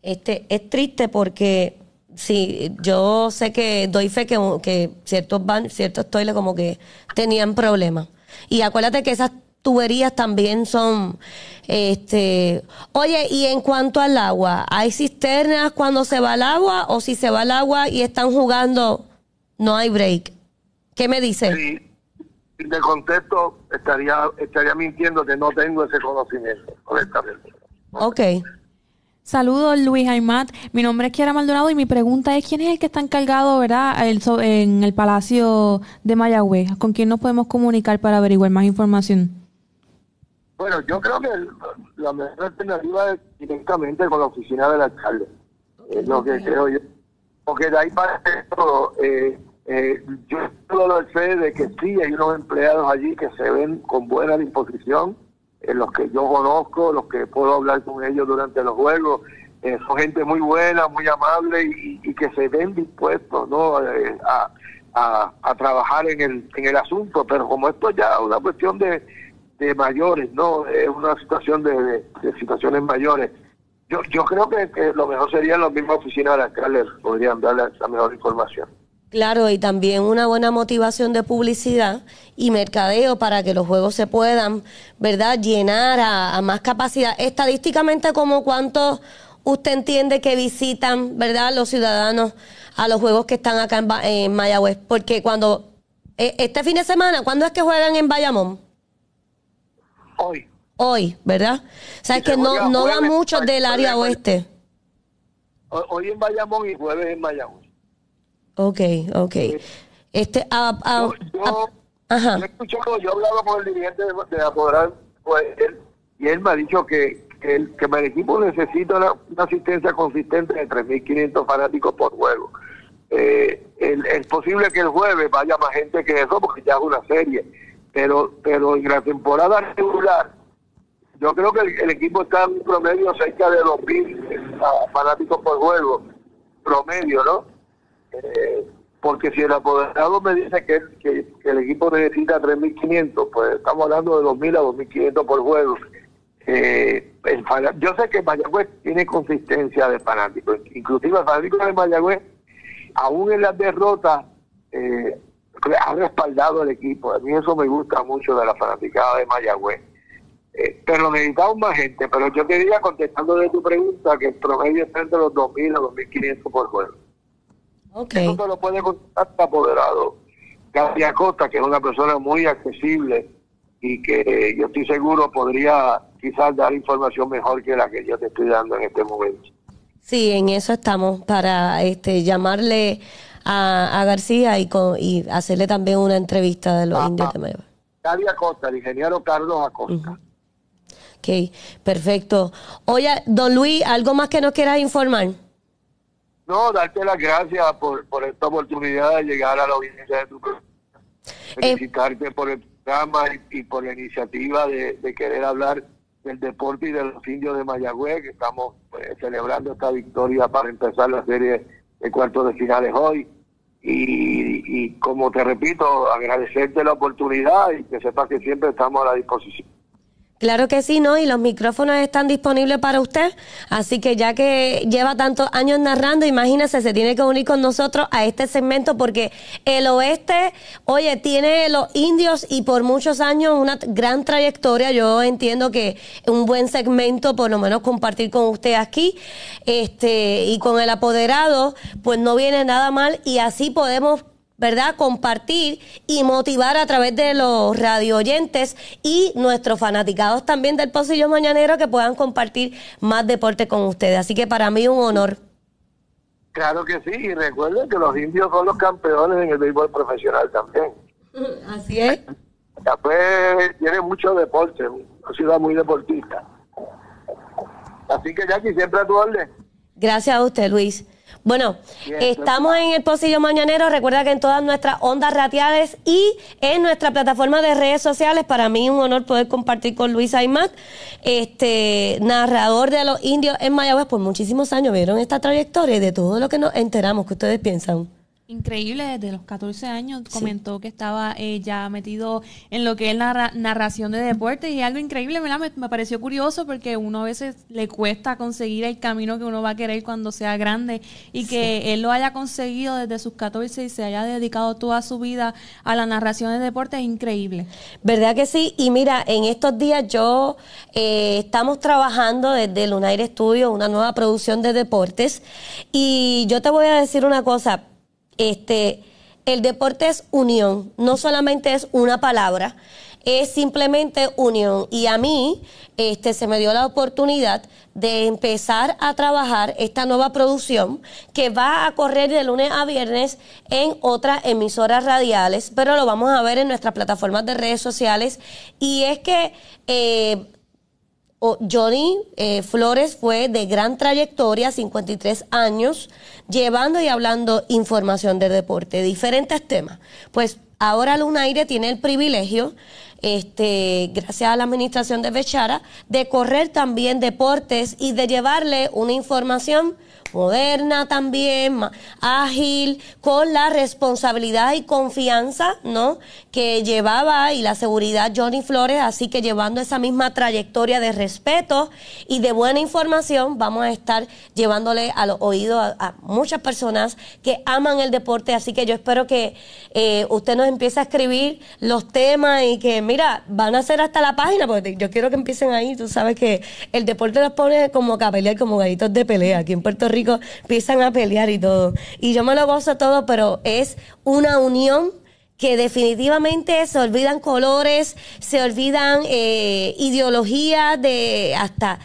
Este, es triste porque sí, yo sé que doy fe que, que ciertos baños, ciertos toiles como que tenían problemas. Y acuérdate que esas tuberías también son, este, oye, y en cuanto al agua, ¿hay cisternas cuando se va el agua o si se va el agua y están jugando, no hay break? ¿Qué me dice? Sí, de contexto estaría, estaría mintiendo que no tengo ese conocimiento, honestamente. Ok. Saludos Luis Aymat, mi nombre es Kiara Maldonado y mi pregunta es quién es el que está encargado, ¿verdad? El, en el Palacio de Mayagüez. ¿Con quién nos podemos comunicar para averiguar más información? Bueno, yo creo que el- la mejor alternativa es directamente con la oficina del alcalde. Es lo que creo yo. Porque de ahí para esto, eh, eh, yo doy fe de que sí hay unos empleados allí que se ven con buena disposición, eh, los que yo conozco, los que puedo hablar con ellos durante los juegos. eh, son gente muy buena, muy amable y, y que se ven dispuestos ¿no? Eh, a, a, a trabajar en el, en el asunto. Pero como esto ya es una cuestión de, de mayores, ¿no? Es una situación de, de- de situaciones mayores. Yo, yo creo que, lo mejor sería la misma oficina alcalde, podrían darle la mejor información. Claro, y también una buena motivación de publicidad y mercadeo para que los juegos se puedan, ¿verdad?, llenar a, más capacidad. Estadísticamente, como cuántos usted entiende que visitan, ¿verdad?, los ciudadanos a los juegos que están acá en, en Mayagüez. Porque cuando, eh, este fin de semana, ¿cuándo es que juegan en Bayamón? Hoy. Hoy, ¿verdad? O sea, es que no, no va mucho del área oeste. Hoy, en Bayamón y jueves en Bayamón. Ok, ok. Este, ah, ah, Yo, ajá. yo he escuchado, yo he hablado con el dirigente de, de apoderar, pues, él, y él me ha dicho que, que, el, que el equipo necesita una, una asistencia consistente de 3.500 fanáticos por juego. Eh, el- es posible que el jueves vaya más gente que eso porque ya es una serie, pero pero en la temporada regular yo creo que el, equipo está en promedio cerca de 2.000 ah, fanáticos por juego, promedio, ¿no? Eh, porque si el apoderado me dice que, el equipo necesita 3.500, pues estamos hablando de 2.000 a 2.500 por juego. Eh, el yo sé que Mayagüez tiene consistencia de fanáticos, inclusive el fanático de Mayagüez, aún en las derrotas, eh, ha respaldado el equipo. A mí eso me gusta mucho de la fanaticada de Mayagüez. Eh, pero necesitamos más gente. Pero yo te diría, contestando de tu pregunta, que el promedio está entre los 2.000 a 2.500 por juego. Ok. Eso te lo puede contestar el apoderado. Gaby Acosta, que es una persona muy accesible y que yo estoy seguro podría quizás dar información mejor que la que yo te estoy dando en este momento. Sí, en eso estamos para este llamarle a, a García y, con, y hacerle también una entrevista de los indios de Mayagüez. Gaby Acosta, el ingeniero Carlos Acosta. Ok, perfecto. Oye, don Luis, ¿algo más que nos quieras informar? No, darte las gracias por, por esta oportunidad de llegar a la audiencia de tu programa. Felicitarte por el programa y, y por la iniciativa de, de querer hablar del deporte y de los indios de Mayagüez, que estamos pues, celebrando esta victoria para empezar la serie de cuartos de finales hoy. Y, y como te repito, agradecerte la oportunidad y que sepas que siempre estamos a la disposición. Claro que sí, ¿no? Y los micrófonos están disponibles para usted. Así que ya que lleva tantos años narrando, imagínese, se tiene que unir con nosotros a este segmento porque el oeste, oye, tiene los indios y por muchos años una gran trayectoria. Yo entiendo que un buen segmento, por lo menos compartir con usted aquí, este, y con el apoderado, pues no viene nada mal y así podemos ¿verdad? Compartir y motivar a través de los radio oyentes y nuestros fanaticados también del Pocillo Mañanero que puedan compartir más deporte con ustedes. Así que para mí un honor. Claro que sí, y recuerden que los indios son los campeones en el béisbol profesional también. Así es. Café tiene mucho deporte, una ciudad muy deportista. Así que Jackie, siempre a tu orden. Gracias a usted, Luis. Bueno, estamos en el Pocillo Mañanero. Recuerda que en todas nuestras ondas radiales y en nuestra plataforma de redes sociales, para mí un honor poder compartir con Luis Aymat, este narrador de los indios en Mayagüez por muchísimos años. Vieron esta trayectoria y de todo lo que nos enteramos. ¿Qué ustedes piensan? Increíble, desde los 14 años comentó que estaba eh, ya metido en lo que es la narración de deportes y algo increíble, ¿verdad? Me, me, pareció curioso porque uno a veces le cuesta conseguir el camino que uno va a querer cuando sea grande y que él lo haya conseguido desde sus 14 y se haya dedicado toda su vida a la narración de deportes es increíble. ¿Verdad que sí? Y mira, en estos días yo eh, estamos trabajando desde Lunaire Studio una nueva producción de deportes y yo te voy a decir una cosa este, el deporte es unión, no solamente es una palabra, es simplemente unión. Y a mí este, se me dio la oportunidad de empezar a trabajar esta nueva producción que va a correr de lunes a viernes en otras emisoras radiales, pero lo vamos a ver en nuestras plataformas de redes sociales. Y es que eh, Johnny eh, Flores fue de gran trayectoria, 53 años, llevando y hablando información de deporte, diferentes temas. Pues ahora Lunaire tiene el privilegio, este, gracias a la administración de Bechara, de correr también deportes y de llevarle una información moderna también, ágil, con la responsabilidad y confianza, ¿no? Que llevaba y la seguridad Johnny Flores, así que llevando esa misma trayectoria de respeto y de buena información, vamos a estar llevándole a los oídos a, muchas personas que aman el deporte, así que yo espero que eh, usted nos empiece a escribir los temas y que, mira, van a hacer hasta la página, porque yo quiero que empiecen ahí, tú sabes que el deporte los pone como a pelear, como gallitos de pelea, aquí en Puerto Rico empiezan a pelear y todo. Y yo me lo gozo todo, pero es una unión que definitivamente se olvidan colores, se olvidan eh, ideologías de hasta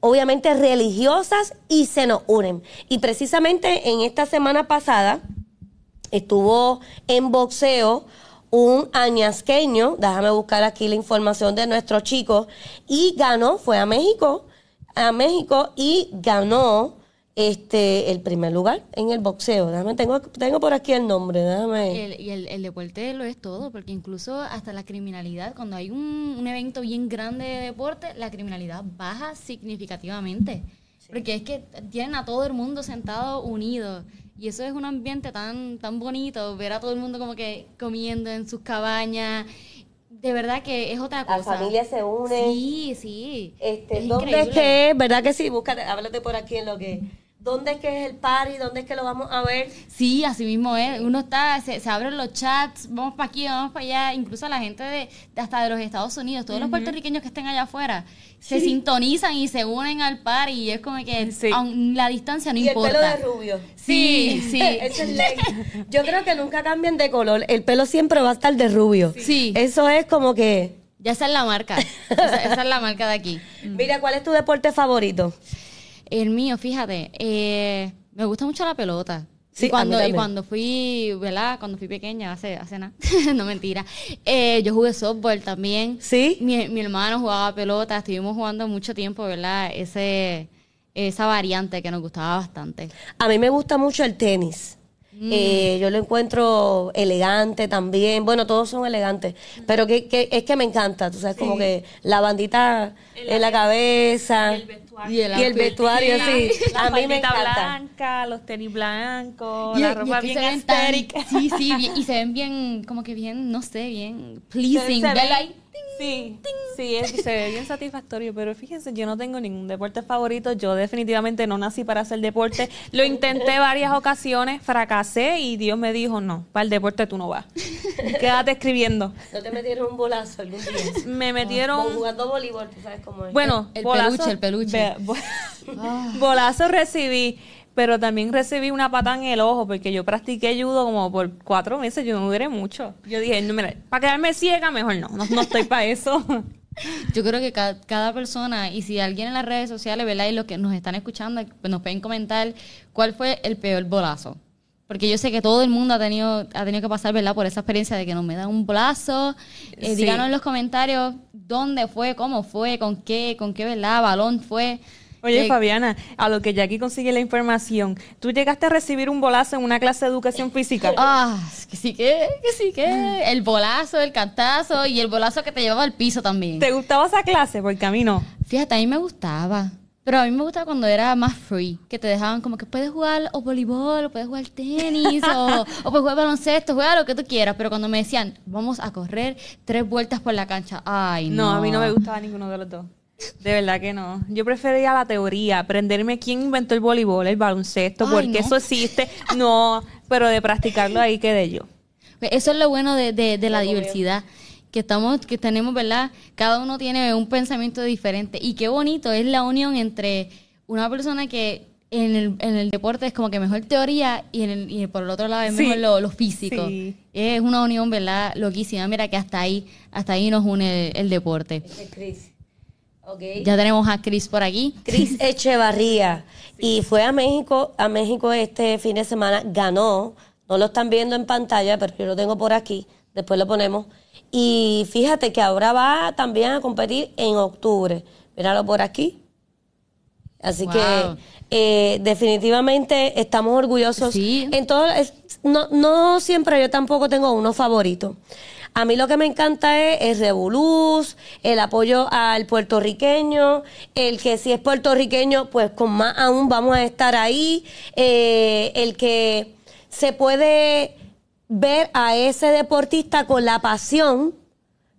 obviamente religiosas y se nos unen. Y precisamente en esta semana pasada estuvo en boxeo un añasqueño, déjame buscar aquí la información de nuestro chico, y ganó, fue a México, a México y ganó este el primer lugar en el boxeo. Déjame, tengo, tengo por aquí el nombre, déjame. y el, el, deporte lo es todo, porque incluso hasta la criminalidad, cuando hay un, un evento bien grande de deporte, la criminalidad baja significativamente. Porque es que tienen a todo el mundo sentado unido. Y eso es un ambiente tan, tan bonito, ver a todo el mundo como que comiendo en sus cabañas de verdad que es otra cosa. La familia se une. Sí, sí. Este, ¿Dónde es que es? ¿Verdad que sí? Búscate, háblate por aquí en lo que ¿Dónde es que es el party? ¿Dónde es que lo vamos a ver? Sí, así mismo es. Uno está, se, abren los chats, vamos para aquí, vamos para allá. Incluso la gente de, hasta de los Estados Unidos, todos los puertorriqueños que estén allá afuera, se sintonizan y se unen al party. Y es como que la distancia no importa. El pelo de rubio. Sí, sí. Eso es ley. Yo creo que nunca cambien de color. El pelo siempre va a estar de rubio. Sí. Eso es como que... Ya esa es la marca. esa es la marca de aquí. Mira, ¿cuál es tu deporte favorito? El mío, fíjate, eh, me gusta mucho la pelota. Sí, y cuando, y cuando fui, ¿verdad? Cuando fui pequeña, hace, hace nada, no mentira, eh, yo jugué softball también. Sí. Mi, mi hermano jugaba pelota, estuvimos jugando mucho tiempo, ¿verdad? Ese, esa variante que nos gustaba bastante. A mí me gusta mucho el tenis. Mm. Eh, yo lo encuentro elegante también. Bueno, todos son elegantes, pero que, que, es que me encanta. Tú sabes, como que la bandita en la, cabeza. Y el vestuario, sí. a mí me encanta. blanca, los tenis blancos, la ropa bien estética. sí, sí, y se ven bien, como que bien, no sé, bien pleasing. Sí, sí, es, se ve bien satisfactorio, pero fíjense, yo no tengo ningún deporte favorito, yo definitivamente no nací para hacer deporte, lo intenté varias ocasiones, fracasé y Dios me dijo, no, para el deporte tú no vas, quédate escribiendo. ¿No te metieron un bolazo algún día? Me metieron... jugando voleibol, tú sabes cómo es. Bueno, el peluche, el peluche. bolazo recibí pero también recibí una patada en el ojo porque yo practiqué judo como por cuatro meses, yo no duré mucho. Yo dije, no, mira, para quedarme ciega, mejor no, no, estoy para eso. Yo creo que cada, persona, y si alguien en las redes sociales, ¿verdad? Y los que nos están escuchando, pues nos pueden comentar cuál fue el peor bolazo. Porque yo sé que todo el mundo ha tenido, ha tenido que pasar, ¿verdad? Por esa experiencia de que nos me dan un bolazo. Eh, Díganos en los comentarios dónde fue, cómo fue, con qué, con qué, ¿verdad? Balón fue. Oye, Eh, Fabiana, a lo que Jackie consigue la información, ¿tú llegaste a recibir un bolazo en una clase de educación física? Ah, que sí que, que sí que. El bolazo, el cantazo y el bolazo que te llevaba al piso también. ¿Te gustaba esa clase? Porque a mí no. Fíjate, a mí me gustaba. Pero a mí me gustaba cuando era más free, que te dejaban como que puedes jugar o voleibol, o puedes jugar tenis, o, o puedes jugar baloncesto, juega lo que tú quieras. Pero cuando me decían, vamos a correr tres vueltas por la cancha, ay, no. No, a mí no me gustaba ninguno de los dos. De verdad que no. Yo prefería la teoría, aprenderme quién inventó el voleibol, el baloncesto, Ay, porque no. eso existe. No, pero de practicarlo ahí quedé yo. Eso es lo bueno de, de- de la diversidad. Que estamos, que tenemos, ¿verdad? Cada uno tiene un pensamiento diferente. Y qué bonito es la unión entre una persona que en el, en el deporte es como que mejor teoría y, en el, y por el otro lado es Sí. mejor lo, lo físico. Sí. Es una unión, ¿verdad? Loquísima. Mira que hasta ahí, hasta ahí nos une el, el deporte. Ya tenemos a Chris por aquí. Cris Echevarría. Y fue a México, a México este fin de semana, ganó. No lo están viendo en pantalla, pero yo lo tengo por aquí. Después lo ponemos. Y fíjate que ahora va también a competir en octubre. Míralo por aquí. Así Wow. que eh, definitivamente estamos orgullosos. En todo, no, no siempre yo tampoco tengo uno favorito. A mí lo que me encanta es el revolús, el apoyo al puertorriqueño, el que si es puertorriqueño, pues con más aún vamos a estar ahí, eh, el que se puede ver a ese deportista con la pasión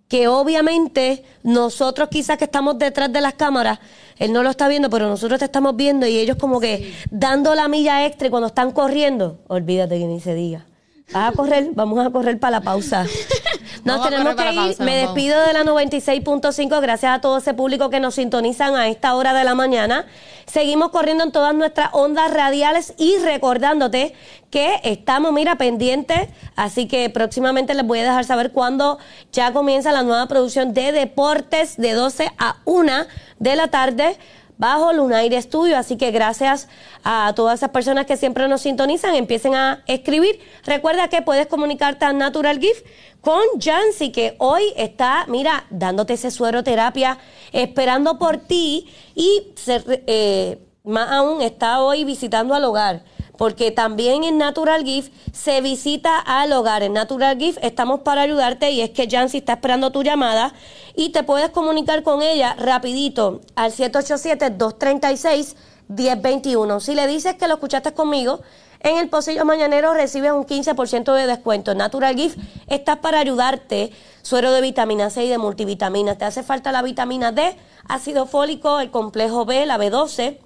que obviamente nosotros quizás que estamos detrás de las cámaras, él no lo está viendo, pero nosotros te estamos viendo y ellos como que dando la milla extra y cuando están corriendo, olvídate que ni se diga. Vas a correr, vamos a correr para la pausa. Nos Vamos tenemos que ir. pausa, Me despido de la 96.5. Gracias a todo ese público que nos sintonizan a esta hora de la mañana. Seguimos corriendo en todas nuestras ondas radiales y recordándote que estamos, mira, pendientes. Así que próximamente les voy a dejar saber cuándo ya comienza la nueva producción de deportes de 12 a 1 de la tarde bajo Lunaire Studio. Así que gracias a todas esas personas que siempre nos sintonizan, empiecen a escribir. Recuerda que puedes comunicarte a Natural Gift con Jancy, que hoy está, mira, dándote ese suero terapia, esperando por ti y eh, más aún está hoy visitando al hogar. Porque también en Natural Gift se visita al hogar. En Natural Gift estamos para ayudarte y es que Jancy está esperando tu llamada y te puedes comunicar con ella rapidito al 787-236-1021. Si le dices que lo escuchaste conmigo, en el Pocillo Mañanero recibes un 15% de descuento. Natural Gift está para ayudarte. Suero de vitamina C y de multivitaminas. Te hace falta la vitamina D, ácido fólico, el complejo B, la B12.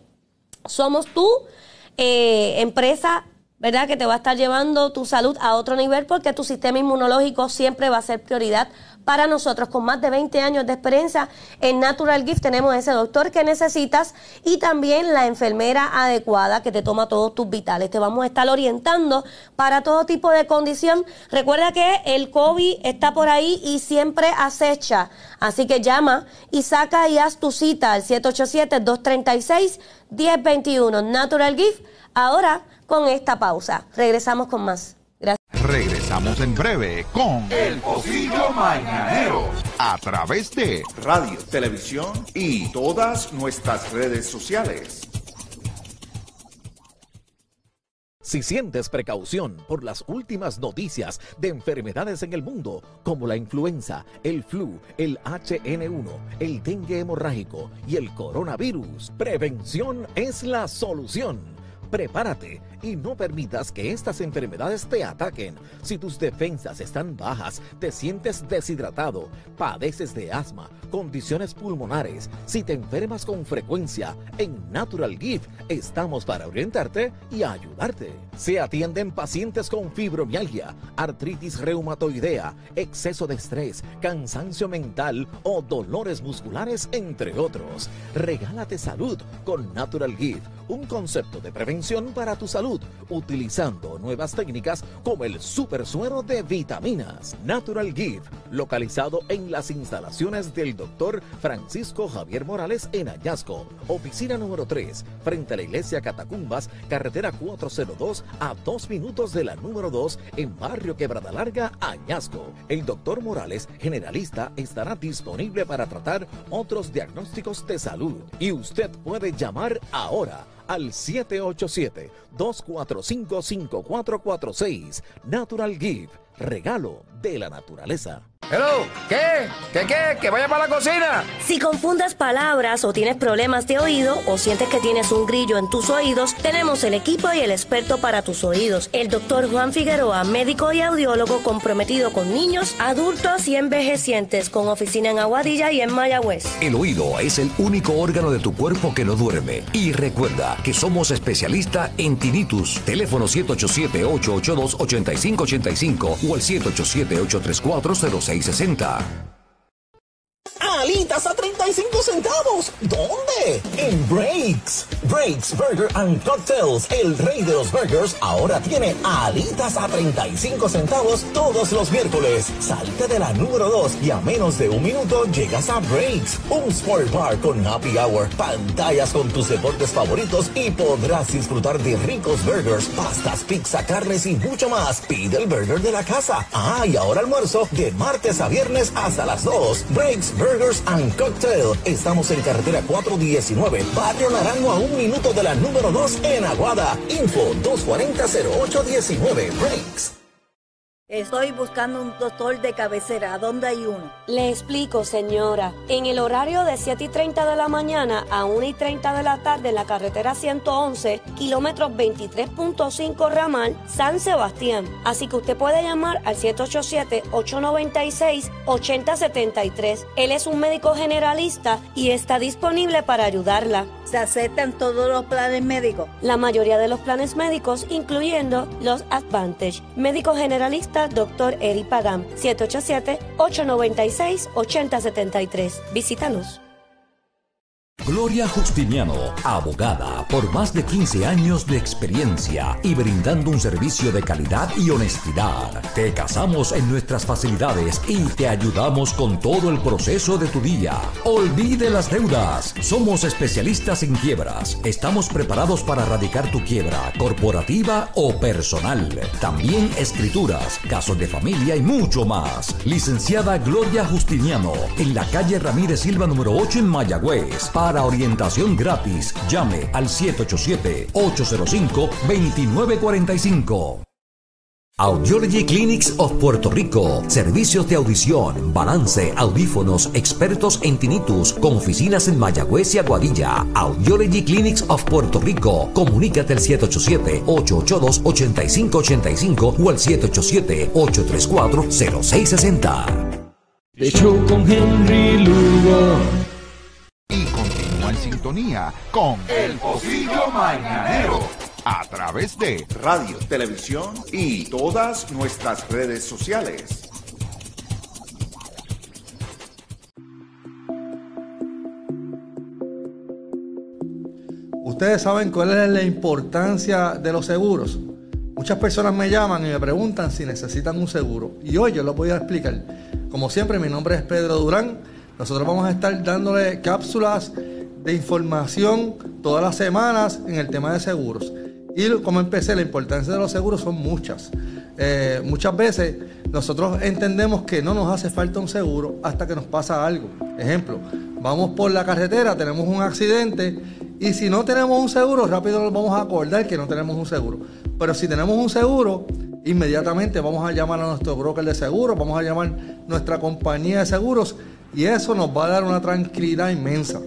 Somos tú, eh, empresa, ¿verdad? Que te va a estar llevando tu salud a otro nivel porque tu sistema inmunológico siempre va a ser prioridad para nosotros. Con más de 20 años de experiencia en Natural Gift tenemos ese doctor que necesitas y también la enfermera adecuada que te toma todos tus vitales. Te vamos a estar orientando para todo tipo de condición. Recuerda que el COVID está por ahí y siempre acecha. Así que llama y saca y haz tu cita al 787-236-1021. Natural Gift. Ahora con esta pausa. Regresamos con más. Regresamos en breve con El Pocillo Mañanero. a través de Radio, televisión y todas nuestras redes sociales. Si sientes precaución por las últimas noticias de enfermedades en el mundo, como la influenza, el flu, el HN1, el dengue hemorrágico y el coronavirus, prevención es la solución. Prepárate y no permitas que estas enfermedades te ataquen. Si tus defensas están bajas, te sientes deshidratado, padeces de asma, condiciones pulmonares, si te enfermas con frecuencia, en Natural Gift estamos para orientarte y ayudarte. Se atienden pacientes con fibromialgia, artritis reumatoidea, exceso de estrés, cansancio mental o dolores musculares, entre otros. Regálate salud con Natural Gift un concepto de prevención para tu salud, utilizando nuevas técnicas como el super suero de vitaminas. Natural Give, localizado en las instalaciones del doctor Francisco Javier Morales en Añasco. Oficina número 3, frente a la iglesia Catacumbas, carretera 402, a dos minutos de la número 2, en barrio Quebrada Larga, Añasco. El doctor Morales, generalista, estará disponible para tratar otros diagnósticos de salud. Y usted puede llamar ahora al 787-245-5446. Natural Give, regalo de la naturaleza. Hello, ¿qué? ¿Qué qué? ¿Que vaya para la cocina? Si confundas palabras o tienes problemas de oído o sientes que tienes un grillo en tus oídos, tenemos el equipo y el experto para tus oídos. El doctor Juan Figueroa, médico y audiólogo comprometido con niños, adultos y envejecientes, con oficina en Aguadilla y en Mayagüez. El oído es el único órgano de tu cuerpo que no duerme. Y recuerda que somos especialistas en tinnitus. Teléfono 787-882-8585 o el 787 7834-0660. Alitas a 35 centavos. ¿Dónde? En Breaks. Breaks Burger and Cocktails, el rey de los burgers, ahora tiene alitas a 35 centavos todos los miércoles. Salte de la número 2 y a menos de un minuto llegas a Breaks, un sport bar con happy hour, pantallas con tus deportes favoritos y podrás disfrutar de ricos burgers, pastas, pizza, carnes y mucho más. Pide el burger de la casa. Ah, y ahora almuerzo de martes a viernes hasta las 2. Breaks And Cocktail. Estamos en carretera 419, Barrio Naranjo a un minuto de la número 2 en Aguada. Info 240-0819. Breaks. Estoy buscando un doctor de cabecera. ¿Dónde hay uno? Le explico, señora. En el horario de 7 y 30 de la mañana a 1 y 30 de la tarde en la carretera 111, kilómetros 23.5 ramal, San Sebastián. Así que usted puede llamar al 787-896-8073. Él es un médico generalista y está disponible para ayudarla. ¿Se aceptan todos los planes médicos? La mayoría de los planes médicos, incluyendo los Advantage. Médico generalista, Dr. Eri Pagam. 787-896-8073. Visítanos. Gloria Justiniano, abogada por más de 15 años de experiencia y brindando un servicio de calidad y honestidad. Te casamos en nuestras facilidades y te ayudamos con todo el proceso de tu día. Olvide las deudas. Somos especialistas en quiebras. Estamos preparados para erradicar tu quiebra corporativa o personal. También escrituras, casos de familia y mucho más. Licenciada Gloria Justiniano en la calle Ramírez Silva número 8 en Mayagüez. Para orientación gratis, llame al 787-805-2945. Audiology Clinics of Puerto Rico. Servicios de audición, balance, audífonos, expertos en tinnitus, con oficinas en Mayagüez y Aguadilla. Audiology Clinics of Puerto Rico. Comunícate al 787-882-8585 o al 787-834-0660. De show con Henry Lugo. Y continúa en sintonía con El Pocillo Mañanero a través de radio, televisión y todas nuestras redes sociales. Ustedes saben cuál es la importancia de los seguros. Muchas personas me llaman y me preguntan si necesitan un seguro. Y hoy yo lo voy a explicar. Como siempre, mi nombre es Pedro Durán. Nosotros vamos a estar dándole cápsulas de información todas las semanas en el tema de seguros. Y como empecé, la importancia de los seguros son muchas. Eh, muchas veces nosotros entendemos que no nos hace falta un seguro hasta que nos pasa algo. Ejemplo, vamos por la carretera, tenemos un accidente y si no tenemos un seguro, rápido nos vamos a acordar que no tenemos un seguro. Pero si tenemos un seguro, inmediatamente vamos a llamar a nuestro broker de seguros, vamos a llamar a nuestra compañía de seguros y eso nos va a dar una tranquilidad inmensa.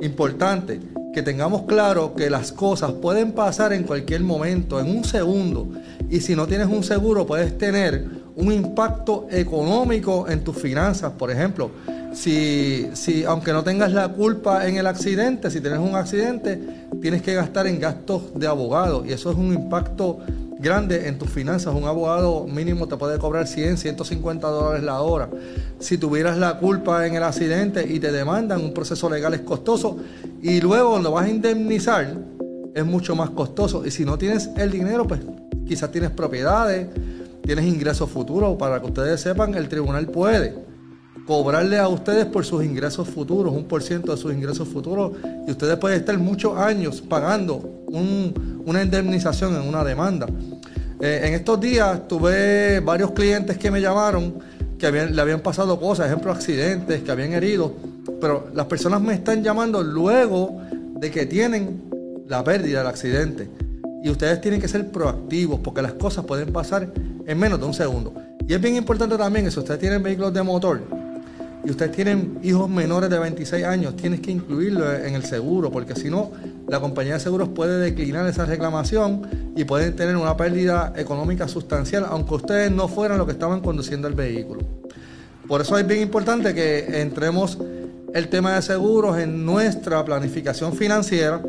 Importante que tengamos claro que las cosas pueden pasar en cualquier momento, en un segundo. Y si no tienes un seguro, puedes tener un impacto económico en tus finanzas. Por ejemplo, si, si aunque no tengas la culpa en el accidente, si tienes un accidente, tienes que gastar en gastos de abogado. Y eso es un impacto grande en tus finanzas. Un abogado mínimo te puede cobrar 100, 150 dólares la hora. Si tuvieras la culpa en el accidente y te demandan, un proceso legal es costoso. Y luego cuando vas a indemnizar, es mucho más costoso. Y si no tienes el dinero, pues quizás tienes propiedades, tienes ingresos futuros. Para que ustedes sepan, el tribunal puede cobrarle a ustedes por sus ingresos futuros, un por ciento de sus ingresos futuros, y ustedes pueden estar muchos años pagando un- una indemnización en una demanda. Eh, en estos días tuve varios clientes que me llamaron que habían- le habían pasado cosas, ejemplo, accidentes, que habían herido, pero las personas me están llamando luego de que tienen la pérdida del accidente. Y ustedes tienen que ser proactivos porque las cosas pueden pasar en menos de un segundo. Y es bien importante también si ustedes tienen vehículos de motor y ustedes tienen hijos menores de 26 años, tienes que incluirlo en el seguro porque si no, la compañía de seguros puede declinar esa reclamación y pueden tener una pérdida económica sustancial aunque ustedes no fueran los que estaban conduciendo el vehículo. Por eso es bien importante que entremos el tema de seguros en nuestra planificación financiera,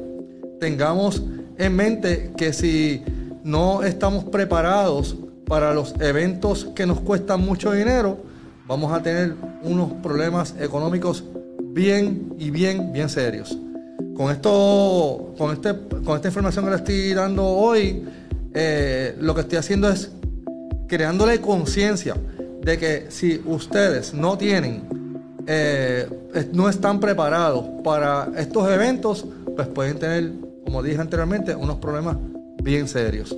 tengamos en mente que si no estamos preparados para los eventos que nos cuestan mucho dinero, vamos a tener unos problemas económicos bien y bien, bien serios. Con esto, con este, con esta información que le estoy dando hoy, eh, lo que estoy haciendo es creándole conciencia de que si ustedes no tienen, eh, no están preparados para estos eventos, pues pueden tener, como dije anteriormente, unos problemas bien serios.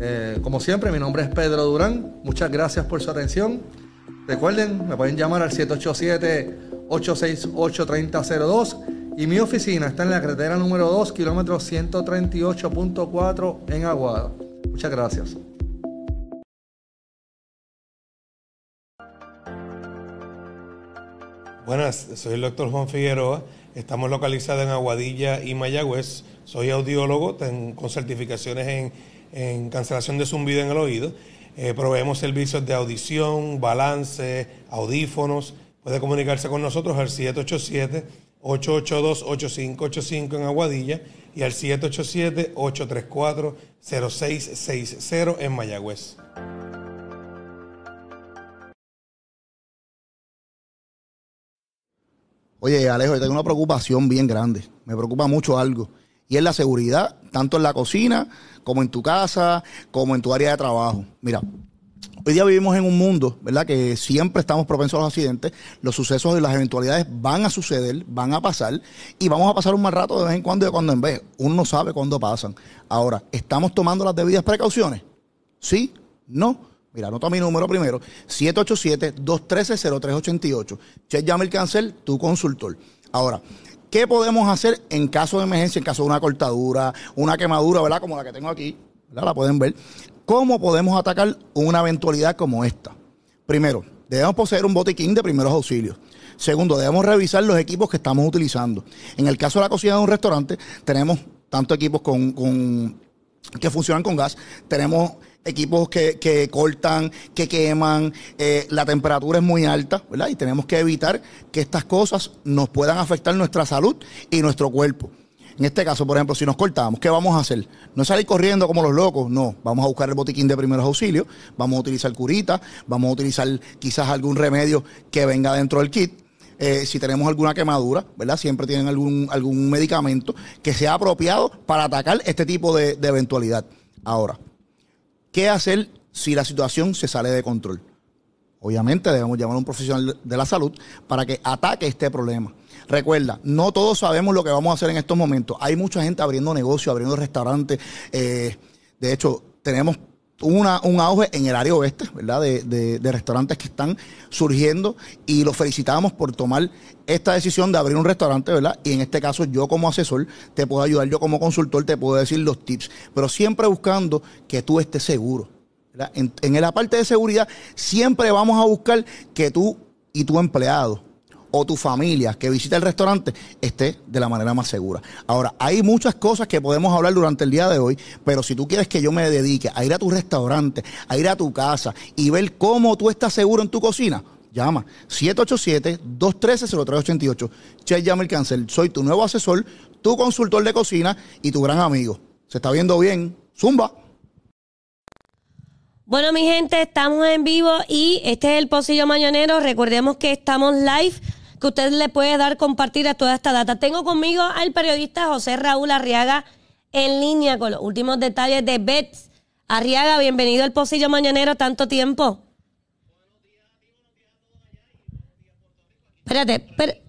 Eh, como siempre, mi nombre es Pedro Durán. Muchas gracias por su atención. Recuerden, me pueden llamar al 787-868-3002 y mi oficina está en la carretera número 2, kilómetro 138.4 en Aguada. Muchas gracias. Buenas, soy el doctor Juan Figueroa. Estamos localizados en Aguadilla y Mayagüez. Soy audiólogo con certificaciones en, cancelación de zumbido en el oído. Eh, proveemos servicios de audición, balance, audífonos. Puede comunicarse con nosotros al 787-882-8585 en Aguadilla y al 787-834-0660 en Mayagüez. Oye, Alejo, yo tengo una preocupación bien grande. Me preocupa mucho algo. Y es la seguridad, tanto en la cocina, como en tu casa, como en tu área de trabajo. Mira, hoy día vivimos en un mundo, ¿verdad? Que siempre estamos propensos a los accidentes. Los sucesos y las eventualidades van a suceder, van a pasar. Y vamos a pasar un mal rato de vez en cuando y de cuando en vez. Uno no sabe cuándo pasan. Ahora, ¿estamos tomando las debidas precauciones? ¿Sí? ¿No? Mira, anota mi número primero, 787-213-0388. Che Yamil Cancel, tu consultor. Ahora, ¿qué podemos hacer en caso de emergencia, en caso de una cortadura, una quemadura, ¿verdad? Como la que tengo aquí, ¿verdad? La pueden ver. ¿Cómo podemos atacar una eventualidad como esta? Primero, debemos poseer un botiquín de primeros auxilios. Segundo, debemos revisar los equipos que estamos utilizando. En el caso de la cocina de un restaurante, tenemos tanto equipos con, con- que funcionan con gas, tenemos equipos que, que cortan, que queman, eh, la temperatura es muy alta, ¿verdad? Y tenemos que evitar que estas cosas nos puedan afectar nuestra salud y nuestro cuerpo. En este caso, por ejemplo, si nos cortamos, ¿qué vamos a hacer? No salir corriendo como los locos, no. Vamos a buscar el botiquín de primeros auxilios, vamos a utilizar curita, vamos a utilizar quizás algún remedio que venga dentro del kit. Eh, si tenemos alguna quemadura, ¿verdad? Siempre tienen algún, algún medicamento que sea apropiado para atacar este tipo de, de eventualidad. Ahora, ¿qué hacer si la situación se sale de control? Obviamente debemos llamar a un profesional de la salud para que ataque este problema. Recuerda, no todos sabemos lo que vamos a hacer en estos momentos. Hay mucha gente abriendo negocios, abriendo restaurantes. eh, de hecho, tenemos una, un auge en el área oeste, ¿verdad? De, de- restaurantes que están surgiendo y los felicitamos por tomar esta decisión de abrir un restaurante, ¿verdad? Y en este caso yo como asesor te puedo ayudar, yo como consultor te puedo decir los tips, pero siempre buscando que tú estés seguro. En, en la parte de seguridad siempre vamos a buscar que tú y tu empleado o tu familia que visita el restaurante esté de la manera más segura. Ahora, hay muchas cosas que podemos hablar durante el día de hoy, pero si tú quieres que yo me dedique a ir a tu restaurante, a ir a tu casa y ver cómo tú estás seguro en tu cocina, llama 787-213-0388. Che Yamil Cancel, soy tu nuevo asesor, tu consultor de cocina y tu gran amigo. ¿Se está viendo bien? Zumba. Bueno, mi gente, estamos en vivo y este es el Pocillo Mañanero. Recordemos que estamos live, que usted le puede dar compartir a toda esta data. Tengo conmigo al periodista José Raúl Arriaga en línea con los últimos detalles de Bets. Arriaga, bienvenido al Pocillo Mañanero, tanto tiempo. Espérate, espérate,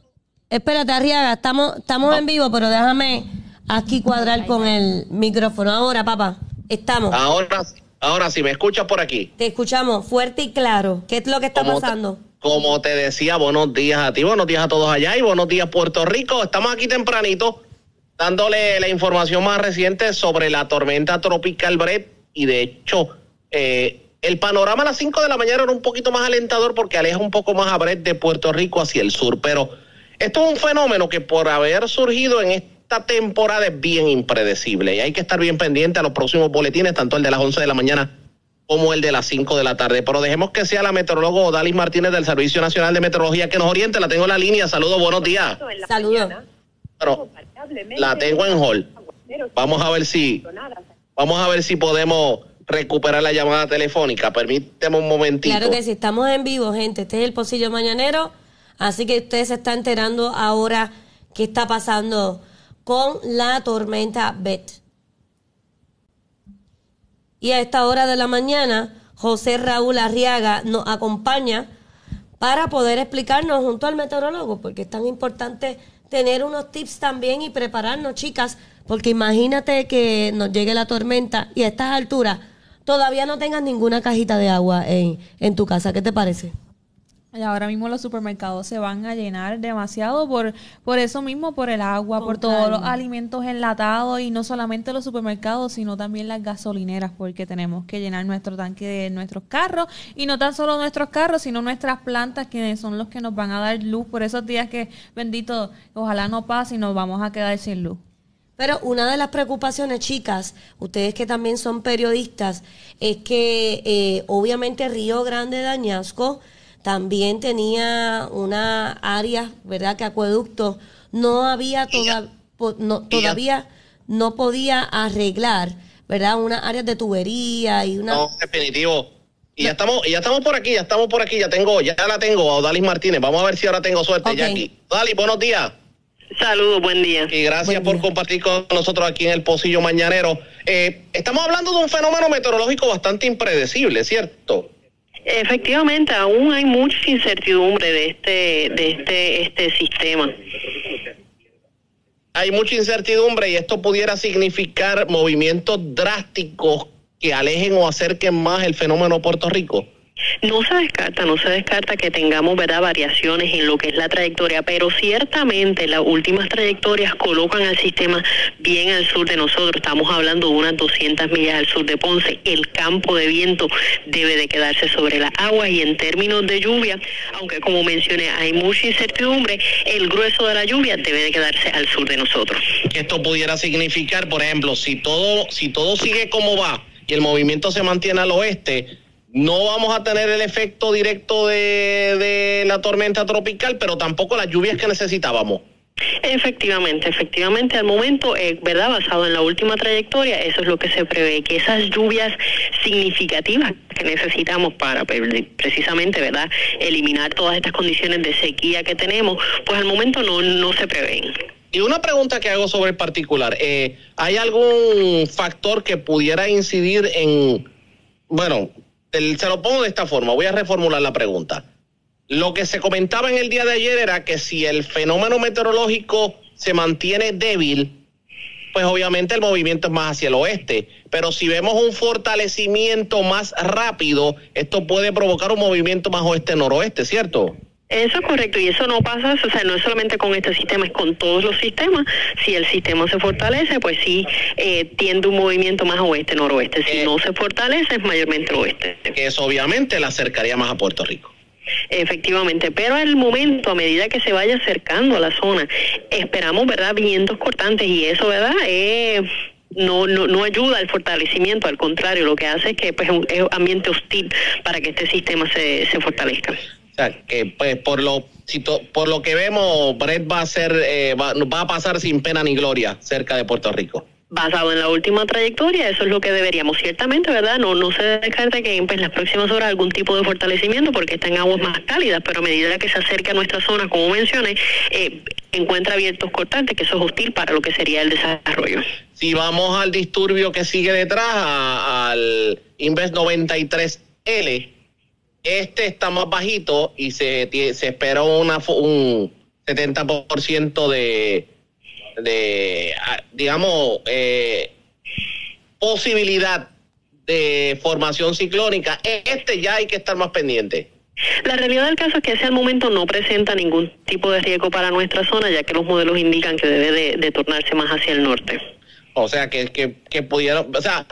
espérate Arriaga, estamos, estamos en vivo, pero déjame aquí cuadrar con el micrófono. Ahora, papá, estamos. Ahora, ahora sí, me escuchas por aquí. Te escuchamos fuerte y claro. ¿Qué es lo que está Como pasando? Como te decía, buenos días a ti, buenos días a todos allá y buenos días Puerto Rico. Estamos aquí tempranito dándole la información más reciente sobre la tormenta tropical Brett y de hecho eh, el panorama a las 5 de la mañana era un poquito más alentador porque aleja un poco más a Brett de Puerto Rico hacia el sur, pero esto es un fenómeno que por haber surgido en esta temporada es bien impredecible y hay que estar bien pendiente a los próximos boletines, tanto el de las 11 de la mañana como el de las 5 de la tarde. Pero dejemos que sea la meteoróloga Odalis Martínez del Servicio Nacional de Meteorología que nos oriente. La tengo en la línea. Saludos, buenos días. Saludos. Pero la tengo en hall. Vamos a ver si vamos a ver si podemos recuperar la llamada telefónica. Permíteme un momentito. Claro que sí, estamos en vivo, gente. Este es el Pocillo Mañanero. Así que usted se está enterando ahora qué está pasando con la tormenta Bet. Y a esta hora de la mañana, José Raúl Arriaga nos acompaña para poder explicarnos junto al meteorólogo, porque es tan importante tener unos tips también y prepararnos, chicas, porque imagínate que nos llegue la tormenta y a estas alturas todavía no tengas ninguna cajita de agua en, en tu casa. ¿Qué te parece? Y ahora mismo los supermercados se van a llenar demasiado por, por eso mismo, por el agua, por todos los alimentos enlatados y no solamente los supermercados, sino también las gasolineras, porque tenemos que llenar nuestro tanque de nuestros carros y no tan solo nuestros carros, sino nuestras plantas, que son los que nos van a dar luz por esos días que, bendito, ojalá no pase y nos vamos a quedar sin luz. Pero una de las preocupaciones, chicas, ustedes que también son periodistas, es que eh, obviamente Río Grande de Añasco también tenía una área, ¿verdad? Que acueducto no había toda- po- no- todavía no podía arreglar, ¿verdad? Unas áreas de tubería y una... No, definitivo. Y ya estamos, y ya estamos por aquí, ya estamos por aquí, ya tengo, ya la tengo a Odalis Martínez. Vamos a ver si ahora tengo suerte, Ok. Jackie. Odalis, buenos días. Saludos, buen día. Y gracias por compartir con nosotros aquí en el Pocillo Mañanero. Eh, estamos hablando de un fenómeno meteorológico bastante impredecible, ¿cierto? Efectivamente, aún hay mucha incertidumbre de este, de este, este sistema. Hay mucha incertidumbre y esto pudiera significar movimientos drásticos que alejen o acerquen más el fenómeno Puerto Rico. No se descarta, no se descarta que tengamos verdad variaciones en lo que es la trayectoria, pero ciertamente las últimas trayectorias colocan al sistema bien al sur de nosotros. Estamos hablando de unas 200 millas al sur de Ponce. El campo de viento debe de quedarse sobre las aguas y en términos de lluvia, aunque como mencioné hay mucha incertidumbre, el grueso de la lluvia debe de quedarse al sur de nosotros. esto pudiera significar, por ejemplo, si todo, si todo sigue como va y el movimiento se mantiene al oeste, no vamos a tener el efecto directo de, de la tormenta tropical, pero tampoco las lluvias que necesitábamos. Efectivamente, efectivamente, al momento, eh, ¿verdad? Basado en la última trayectoria, eso es lo que se prevé, que esas lluvias significativas que necesitamos para pues, precisamente, ¿verdad? Eliminar todas estas condiciones de sequía que tenemos, pues al momento no, no se prevén. Y una pregunta que hago sobre el particular, eh, ¿hay algún factor que pudiera incidir en, bueno, se lo pongo de esta forma, voy a reformular la pregunta. Lo que se comentaba en el día de ayer era que si el fenómeno meteorológico se mantiene débil, pues obviamente el movimiento es más hacia el oeste. Pero si vemos un fortalecimiento más rápido, esto puede provocar un movimiento más oeste-noroeste, ¿cierto? Eso es correcto, y eso no pasa, o sea, no es solamente con este sistema, es con todos los sistemas. Si el sistema se fortalece, pues sí eh, tiende un movimiento más oeste-noroeste. Si no se fortalece, es mayormente oeste. Que eso obviamente la acercaría más a Puerto Rico. Efectivamente, pero al momento, a medida que se vaya acercando a la zona, esperamos, ¿verdad?, vientos cortantes y eso, ¿verdad?, Eh, no, no, no ayuda al fortalecimiento, al contrario, lo que hace es que pues, es un es un ambiente hostil para que este sistema se, se fortalezca. O sea, que pues por lo por lo que vemos, Brett va a ser eh, va, va a pasar sin pena ni gloria cerca de Puerto Rico. Basado en la última trayectoria, eso es lo que deberíamos. Ciertamente, ¿verdad? No, no se descarta que pues, en las próximas horas algún tipo de fortalecimiento porque está en aguas más cálidas, pero a medida que se acerca a nuestra zona, como mencioné, eh, encuentra abiertos cortantes, que eso es hostil para lo que sería el desarrollo. Si vamos al disturbio que sigue detrás, a- al Inves 93L, este está más bajito y se, se espera una, un 70% de, de, digamos, eh, posibilidad de formación ciclónica. Este ya hay que estar más pendiente. La realidad del caso es que ese al momento no presenta ningún tipo de riesgo para nuestra zona, ya que los modelos indican que debe de, de tornarse más hacia el norte. O sea, que, que, que pudieron, o sea,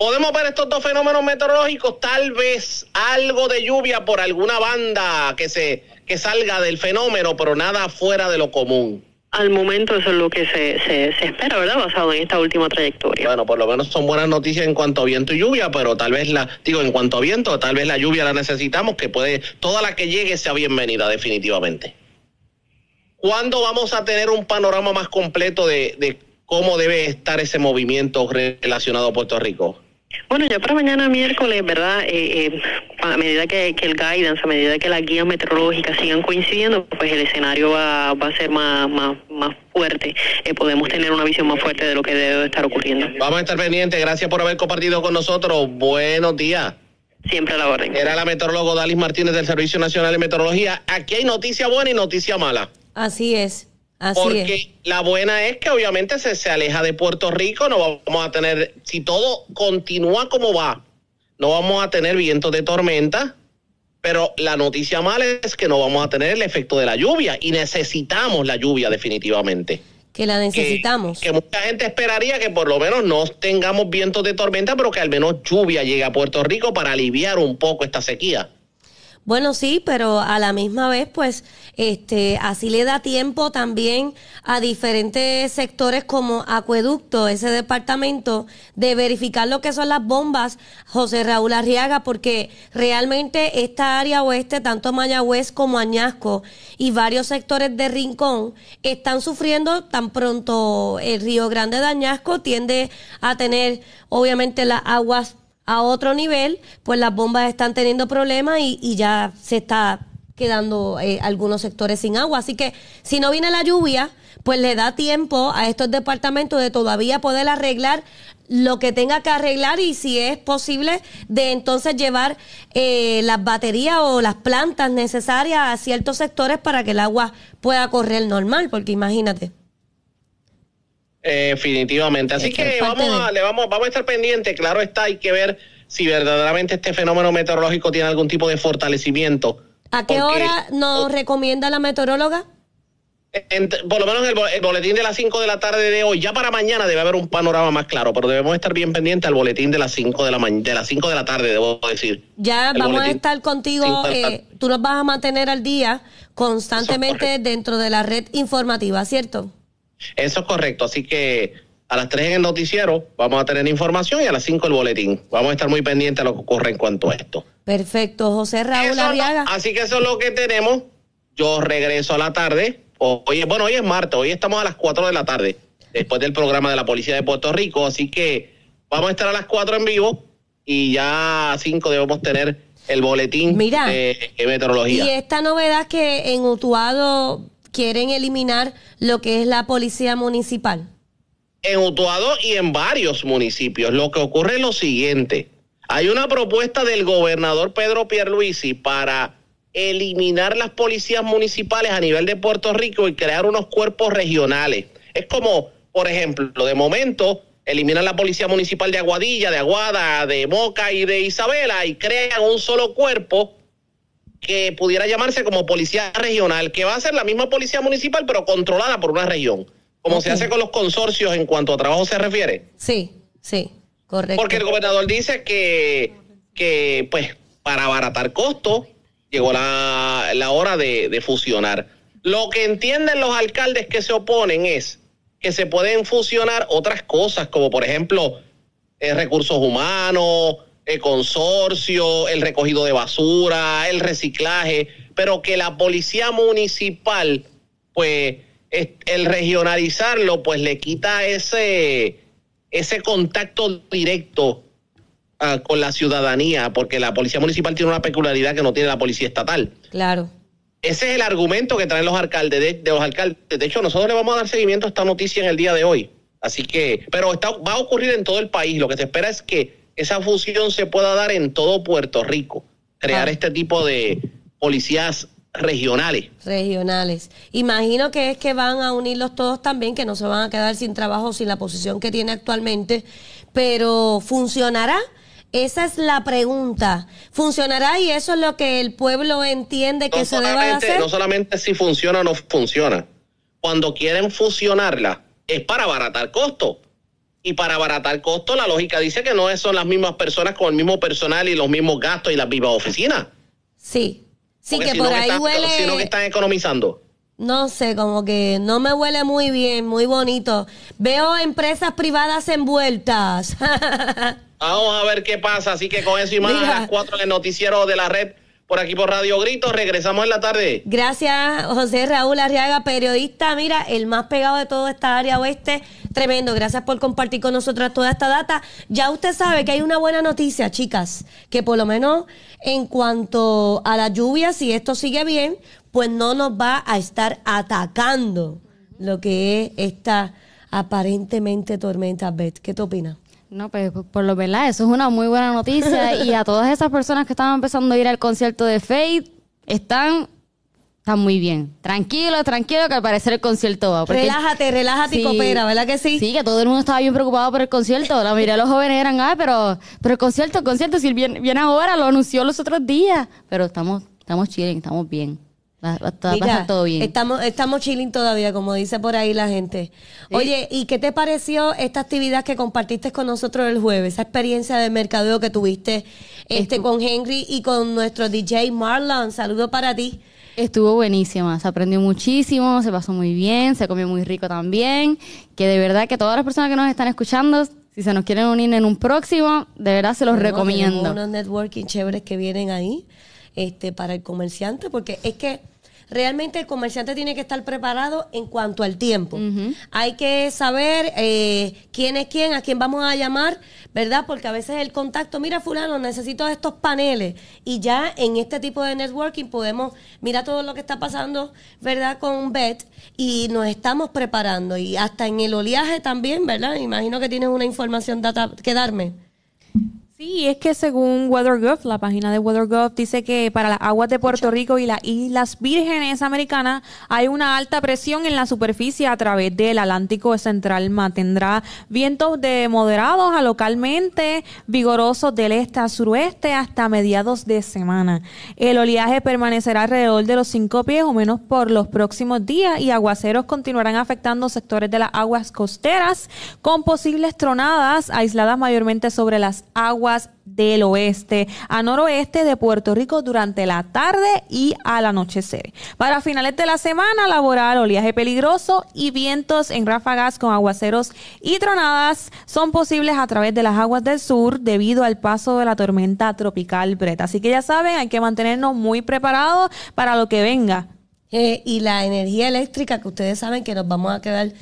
podemos ver estos dos fenómenos meteorológicos, tal vez algo de lluvia por alguna banda que se que salga del fenómeno, pero nada fuera de lo común. Al momento eso es lo que se, se, se espera, ¿verdad? Basado en esta última trayectoria. Bueno, por lo menos son buenas noticias en cuanto a viento y lluvia, pero tal vez la, digo, en cuanto a viento, tal vez la lluvia la necesitamos, que puede, toda la que llegue sea bienvenida, definitivamente. ¿Cuándo vamos a tener un panorama más completo de, de cómo debe estar ese movimiento relacionado a Puerto Rico? Bueno, ya para mañana miércoles, ¿verdad? Eh, eh, a medida que, que el guidance, a medida que las guías meteorológicas sigan coincidiendo, pues el escenario va, va a ser más, más, más fuerte. Eh, podemos tener una visión más fuerte de lo que debe estar ocurriendo. Vamos a estar pendientes. Gracias por haber compartido con nosotros. Buenos días. Siempre a la orden. Era la meteorólogo Dalis Martínez del Servicio Nacional de Meteorología. Aquí hay noticia buena y noticia mala. Así es. Así Porque es. la buena es que obviamente se, se aleja de Puerto Rico, no vamos a tener, si todo continúa como va, no vamos a tener vientos de tormenta, pero la noticia mala es que no vamos a tener el efecto de la lluvia y necesitamos la lluvia definitivamente. Que la necesitamos. Que mucha gente esperaría que por lo menos no tengamos vientos de tormenta, pero que al menos lluvia llegue a Puerto Rico para aliviar un poco esta sequía. Bueno, sí, pero a la misma vez, pues, este, así le da tiempo también a diferentes sectores como Acueducto, ese departamento, de verificar lo que son las bombas, José Raúl Arriaga, porque realmente esta área oeste, tanto Mayagüez como Añasco y varios sectores de Rincón, están sufriendo. Tan pronto el Río Grande de Añasco tiende a tener, obviamente, las aguas a otro nivel, pues las bombas están teniendo problemas y, y ya se está quedando eh, algunos sectores sin agua. Así que si no viene la lluvia, pues le da tiempo a estos departamentos de todavía poder arreglar lo que tenga que arreglar y si es posible de entonces llevar eh, las baterías o las plantas necesarias a ciertos sectores para que el agua pueda correr normal, porque imagínate. Eh, definitivamente. Así que vamos a, le vamos, vamos a estar pendientes. Claro está, hay que ver si verdaderamente este fenómeno meteorológico tiene algún tipo de fortalecimiento. ¿A qué Porque- hora nos recomienda la meteoróloga? En- por lo menos el, el boletín de las 5 de la tarde de hoy, ya para mañana debe haber un panorama más claro, pero debemos estar bien pendientes al boletín de las 5 de la de las 5 de la tarde, debo decir. Ya El vamos a estar contigo, eh, tú nos vas a mantener al día constantemente dentro de la red informativa, ¿cierto? Eso es correcto, así que a las 3 en el noticiero vamos a tener información y a las 5 el boletín. Vamos a estar muy pendientes a lo que ocurre en cuanto a esto. Perfecto, José Raúl Eso no- Arriaga. así que eso es lo que tenemos. Yo regreso a la tarde. O- Hoy, es- bueno, hoy es martes, hoy estamos a las 4 de la tarde, después del programa de la Policía de Puerto Rico. Así que vamos a estar a las 4 en vivo y ya a 5 debemos tener el boletín Mira, de, de meteorología. Y esta novedad que en Utuado quieren eliminar lo que es la policía municipal. en Utuado y en varios municipios. Lo que ocurre es lo siguiente. Hay una propuesta del gobernador Pedro Pierluisi para eliminar las policías municipales a nivel de Puerto Rico y crear unos cuerpos regionales. Es como, por ejemplo, de momento eliminan la policía municipal de Aguadilla, de Aguada, de Moca y de Isabela y crean un solo cuerpo que pudiera llamarse como policía regional, que va a ser la misma policía municipal pero controlada por una región, como se hace con los consorcios en cuanto a trabajo se refiere. Sí, sí, correcto. Porque el gobernador dice que, que pues, para abaratar costos, llegó la, la hora de, de fusionar. Lo que entienden los alcaldes que se oponen es que se pueden fusionar otras cosas, como por ejemplo eh, recursos humanos, el consorcio, el recogido de basura, el reciclaje, pero que la policía municipal, pues, es- el regionalizarlo, pues le quita ese, ese contacto directo ah, con la ciudadanía, porque la policía municipal tiene una peculiaridad que no tiene la policía estatal. Claro. Ese es el argumento que traen los alcaldes. De, de los alcaldes. De hecho, nosotros le vamos a dar seguimiento a esta noticia en el día de hoy. Así que, pero está, va a ocurrir en todo el país. Lo que se espera es que esa fusión se pueda dar en todo Puerto Rico. Crear Ah. este tipo de policías regionales. regionales. Imagino que es que van a unirlos todos también, que no se van a quedar sin trabajo, sin la posición que tiene actualmente, pero ¿funcionará? Esa es la pregunta. ¿Funcionará y eso es lo que el pueblo entiende que no se debe de hacer? no solamente si funciona o no funciona. Cuando quieren fusionarla, es para abaratar costos. Y para abaratar costos, la lógica dice que no son las mismas personas con el mismo personal y los mismos gastos y las mismas oficinas. Sí. Sí, Porque que por ahí están- huele... Sino que están economizando. No sé, como que no me huele muy bien, muy bonito. Veo empresas privadas envueltas. Vamos a ver qué pasa. Así que con eso y más Mira. a las cuatro en el noticiero de la red por aquí por Radio Grito. Regresamos en la tarde. Gracias, José Raúl Arriaga, periodista, mira, el más pegado de toda esta área oeste. Tremendo, gracias por compartir con nosotros toda esta data. Ya usted sabe que hay una buena noticia, chicas, que por lo menos en cuanto a la lluvia, si esto sigue bien, pues no nos va a estar atacando lo que es esta aparentemente tormenta, Beth. ¿Qué te opinas? No, pues por- lo verdad, eso es una muy buena noticia. y a todas esas personas que estaban empezando a ir al concierto de Faith, están, están muy bien. Tranquilo, tranquilo, que al parecer el concierto va. porque- Relájate, relájate y coopera, ¿verdad que sí? Sí, que todo el mundo estaba bien preocupado por el concierto. La mayoría de los jóvenes eran, ah, pero, pero el concierto, el concierto, si viene, viene ahora, lo anunció los otros días. Pero estamos, estamos chilling, estamos bien. Va, va- Mira, pasar todo bien. Estamos, estamos chilling todavía, como dice por ahí la gente. Oye, ¿y qué te pareció esta actividad que compartiste con nosotros el jueves? Esa experiencia de mercadeo que tuviste este con Henry y con nuestro DJ Marlon. Saludo para ti. Estuvo buenísima, se aprendió muchísimo, se pasó muy bien, se comió muy rico también. Que de verdad que todas las personas que nos están escuchando, si se nos quieren unir en un próximo, de verdad se los Tenemos- recomiendo. unos networking chéveres que vienen ahí este, para el comerciante, porque es que realmente el comerciante tiene que estar preparado en cuanto al tiempo. Hay que saber eh, quién es quién, a quién vamos a llamar, ¿verdad? Porque a veces el contacto, mira fulano, necesito estos paneles. Y ya en este tipo de networking podemos, mira todo lo que está pasando, ¿verdad? Con Bet y nos estamos preparando. Y hasta en el oleaje también, ¿verdad? Imagino que tienes una información data que darme. Sí, es que según WeatherGov, la página de WeatherGov dice que para las aguas de Puerto Rico y las Islas Vírgenes Americanas hay una alta presión en la superficie a través del Atlántico Central. Mantendrá vientos de moderados a localmente vigorosos del este a suroeste hasta mediados de semana. El oleaje permanecerá alrededor de los 5 pies o menos por los próximos días y aguaceros continuarán afectando sectores de las aguas costeras con posibles tronadas aisladas mayormente sobre las aguas del oeste a noroeste de Puerto Rico durante la tarde y al anochecer. Para finales de la semana laboral, oleaje peligroso y vientos en ráfagas con aguaceros y tronadas son posibles a través de las aguas del sur debido al paso de la tormenta tropical Brett. Así que ya saben, hay que mantenernos muy preparados para lo que venga. Eh, y la energía eléctrica que ustedes saben que nos vamos a quedar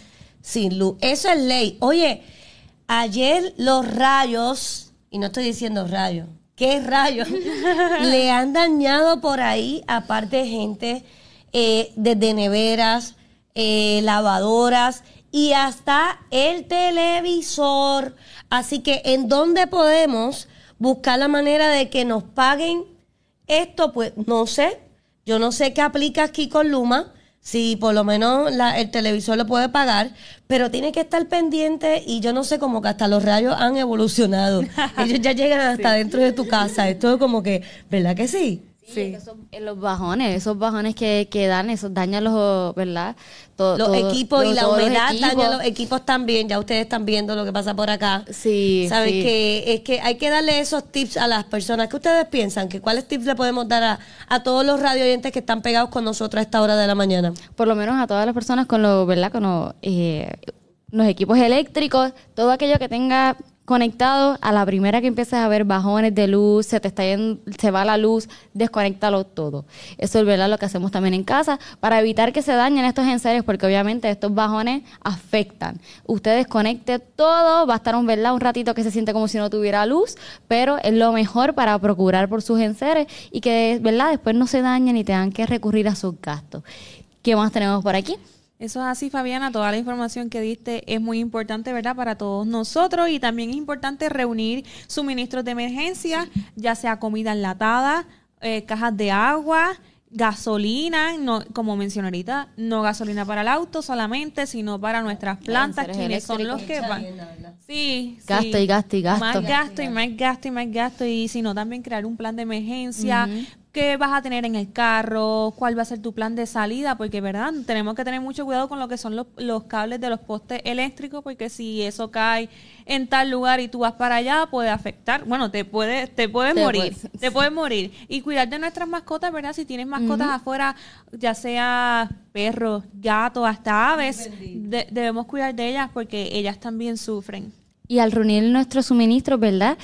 sin luz. Eso es ley. Oye, ayer los rayos, y no estoy diciendo rayos, ¿qué rayos? Le han dañado por ahí, aparte gente, eh, desde neveras, eh, lavadoras y hasta el televisor. Así que, ¿en dónde podemos buscar la manera de que nos paguen esto? Pues no sé. Yo no sé qué aplica aquí con Luma, si por lo menos la- el televisor lo puede pagar, pero tiene que estar pendiente y yo no sé como que hasta los rayos han evolucionado. Ellos ya llegan hasta dentro de tu casa. Esto es como que, ¿verdad que sí? Sí, esos- en los bajones, esos bajones que, que dan, esos dañan los, ¿verdad? Los todo- equipos y la humedad dañan los equipos también. Ya ustedes están viendo lo que pasa por acá. Sí, Saben sí. que es que hay que darle esos tips a las personas. ¿Qué ustedes piensan? ¿Que ¿Cuáles tips le podemos dar a, a todos los radio oyentes que están pegados con nosotros a esta hora de la mañana? Por lo menos a todas las personas con los, ¿verdad? Con los, eh, los equipos eléctricos, todo aquello que tenga conectado a la primera que empieces a ver bajones de luz, se te está yendo- se va la luz, desconéctalo todo. Eso es verdad lo que hacemos también en casa para evitar que se dañen estos enseres porque obviamente estos bajones afectan. Usted desconecte todo, va a estar un verdad un ratito que se siente como si no tuviera luz, pero es lo mejor para procurar por sus enseres y que verdad después no se dañen y tengan que recurrir a sus gastos. ¿Qué más tenemos por aquí? Eso es así, Fabiana. Toda la información que diste es muy importante, ¿verdad? Para todos nosotros y también es importante reunir suministros de emergencia, ya sea comida enlatada, eh, cajas de agua, gasolina, no, como mencioné ahorita, no gasolina para el auto solamente, sino para nuestras plantas, quienes son los que van. Sí, Gasto sí. y gasto y gasto. Más gasto y más gasto y más gasto. Y si no, también crear un plan de emergencia. ¿Qué vas a tener en el carro? ¿Cuál va a ser tu plan de salida? Porque, ¿verdad? Tenemos que tener mucho cuidado con lo que son los, los cables de los postes eléctricos, porque si eso cae en tal lugar y tú vas para allá, puede afectar. Bueno, te puede, te puedes Te morir. puedes- Te puedes morir. Y cuidar de nuestras mascotas, ¿verdad? Si tienes mascotas afuera, ya sea perros, gatos, hasta aves, de- debemos cuidar de ellas porque ellas también sufren. Y al reunir nuestros suministros, ¿verdad?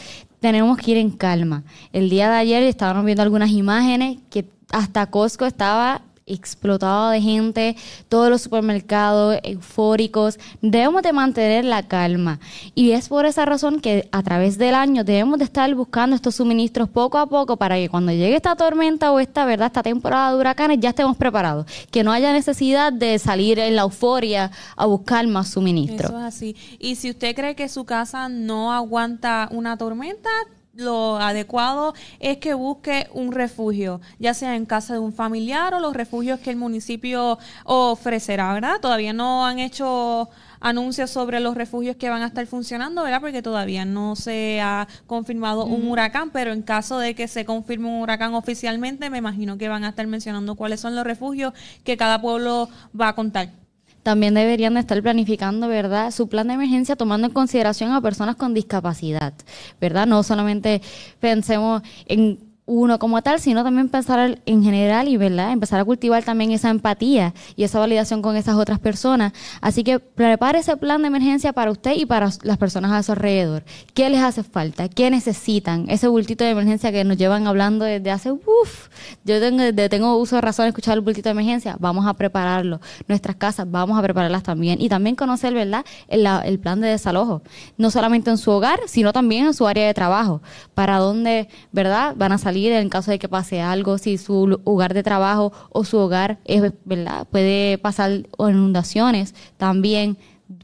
Tenemos que ir en calma. El día de ayer estábamos viendo algunas imágenes que hasta Costco estaba explotado de gente, todos los supermercados eufóricos. Debemos de mantener la calma. Y es por esa razón que a través del año debemos de estar buscando estos suministros poco a poco para que cuando llegue esta tormenta o esta, ¿verdad? Esta temporada de huracanes ya estemos preparados. Que no haya necesidad de salir en la euforia a buscar más suministros. Eso es así. Y si usted cree que su casa no aguanta una tormenta, lo adecuado es que busque un refugio, ya sea en casa de un familiar o los refugios que el municipio ofrecerá, ¿verdad? Todavía no han hecho anuncios sobre los refugios que van a estar funcionando, ¿verdad? Porque todavía no se ha confirmado un huracán, pero en caso de que se confirme un huracán oficialmente, me imagino que van a estar mencionando cuáles son los refugios que cada pueblo va a contar. También deberían de estar planificando, ¿verdad?, su plan de emergencia tomando en consideración a personas con discapacidad, ¿verdad? No solamente pensemos en uno como tal, sino también pensar en general y, ¿verdad?, empezar a cultivar también esa empatía y esa validación con esas otras personas. Así que prepare ese plan de emergencia para usted y para las personas a su alrededor. ¿Qué les hace falta? ¿Qué necesitan? Ese bultito de emergencia que nos llevan hablando desde hace, uff, yo tengo, tengo uso de razón escuchar el bultito de emergencia, vamos a prepararlo. Nuestras casas, vamos a prepararlas también. Y también conocer, ¿verdad?, el, el plan de desalojo. No solamente en su hogar, sino también en su área de trabajo. Para dónde, ¿verdad?, van a salir en caso de que pase algo, si su lu- lugar de trabajo o su hogar es, ¿verdad?, puede pasar inundaciones. También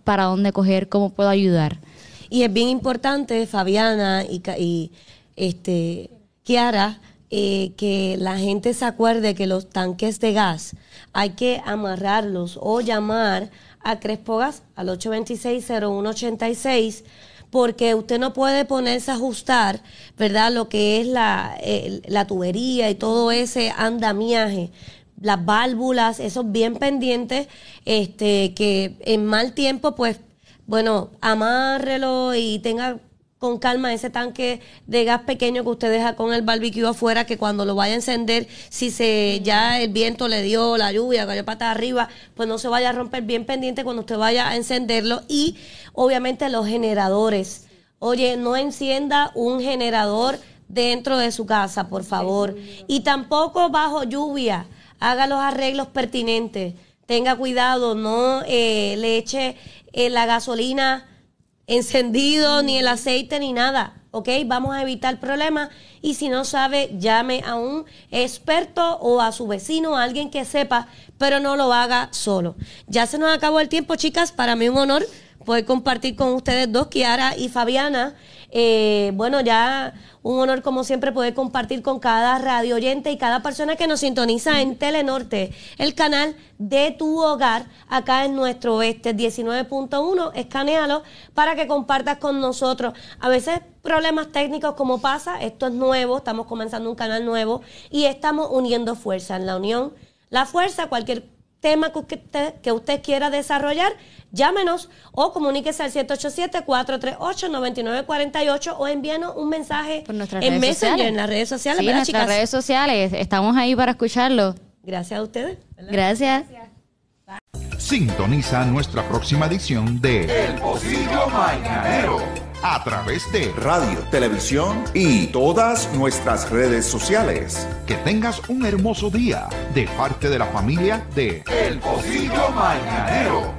para dónde coger, cómo puedo ayudar. Y es bien importante, Fabiana y, y este, Kiara, eh, que la gente se acuerde que los tanques de gas hay que amarrarlos o llamar a Crespo Gas al 826-0186 porque usted no puede ponerse a ajustar, ¿verdad? Lo que es la, la tubería y todo ese andamiaje las válvulas, esos bien pendientes, este, que en mal tiempo, pues, bueno, amárrelo y tenga con calma ese tanque de gas pequeño que usted deja con el barbecue afuera, que cuando lo vaya a encender, si se ya el viento le dio, la lluvia, cayó pata arriba, pues no se vaya a romper bien pendiente cuando usted vaya a encenderlo. Y obviamente los generadores. Oye, no encienda un generador dentro de su casa, por favor. Y tampoco bajo lluvia. Haga los arreglos pertinentes. Tenga cuidado, no eh, le eche eh, la gasolina encendido, ni el aceite, ni nada. ¿Ok? Vamos a evitar problemas. Y si no sabe, llame a un experto o a su vecino, a alguien que sepa, pero no lo haga solo. Ya se nos acabó el tiempo, chicas. Para mí un honor poder compartir con ustedes dos, Kiara y Fabiana. Eh, bueno, ya un honor como siempre poder compartir con cada radio oyente y cada persona que nos sintoniza en Telenorte, el canal de tu hogar, acá en nuestro oeste 19.1, escanealo para que compartas con nosotros. A veces problemas técnicos como pasa, esto es nuevo, estamos comenzando un canal nuevo y estamos uniendo fuerza en la unión. La fuerza, cualquier tema que usted, que usted quiera desarrollar, llámenos o comuníquese al 787-438-9948 o envíanos un mensaje nuestras en redes Messenger, sociales. en las redes sociales, Sí, ¿verdad, nuestras chicas? redes sociales. Estamos ahí para escucharlo. Gracias a ustedes. Gracias. Sintoniza nuestra próxima edición de El Pocillo Mañanero a través de radio, televisión y todas nuestras redes sociales. Que tengas un hermoso día de parte de la familia de El Pocillo Mañanero.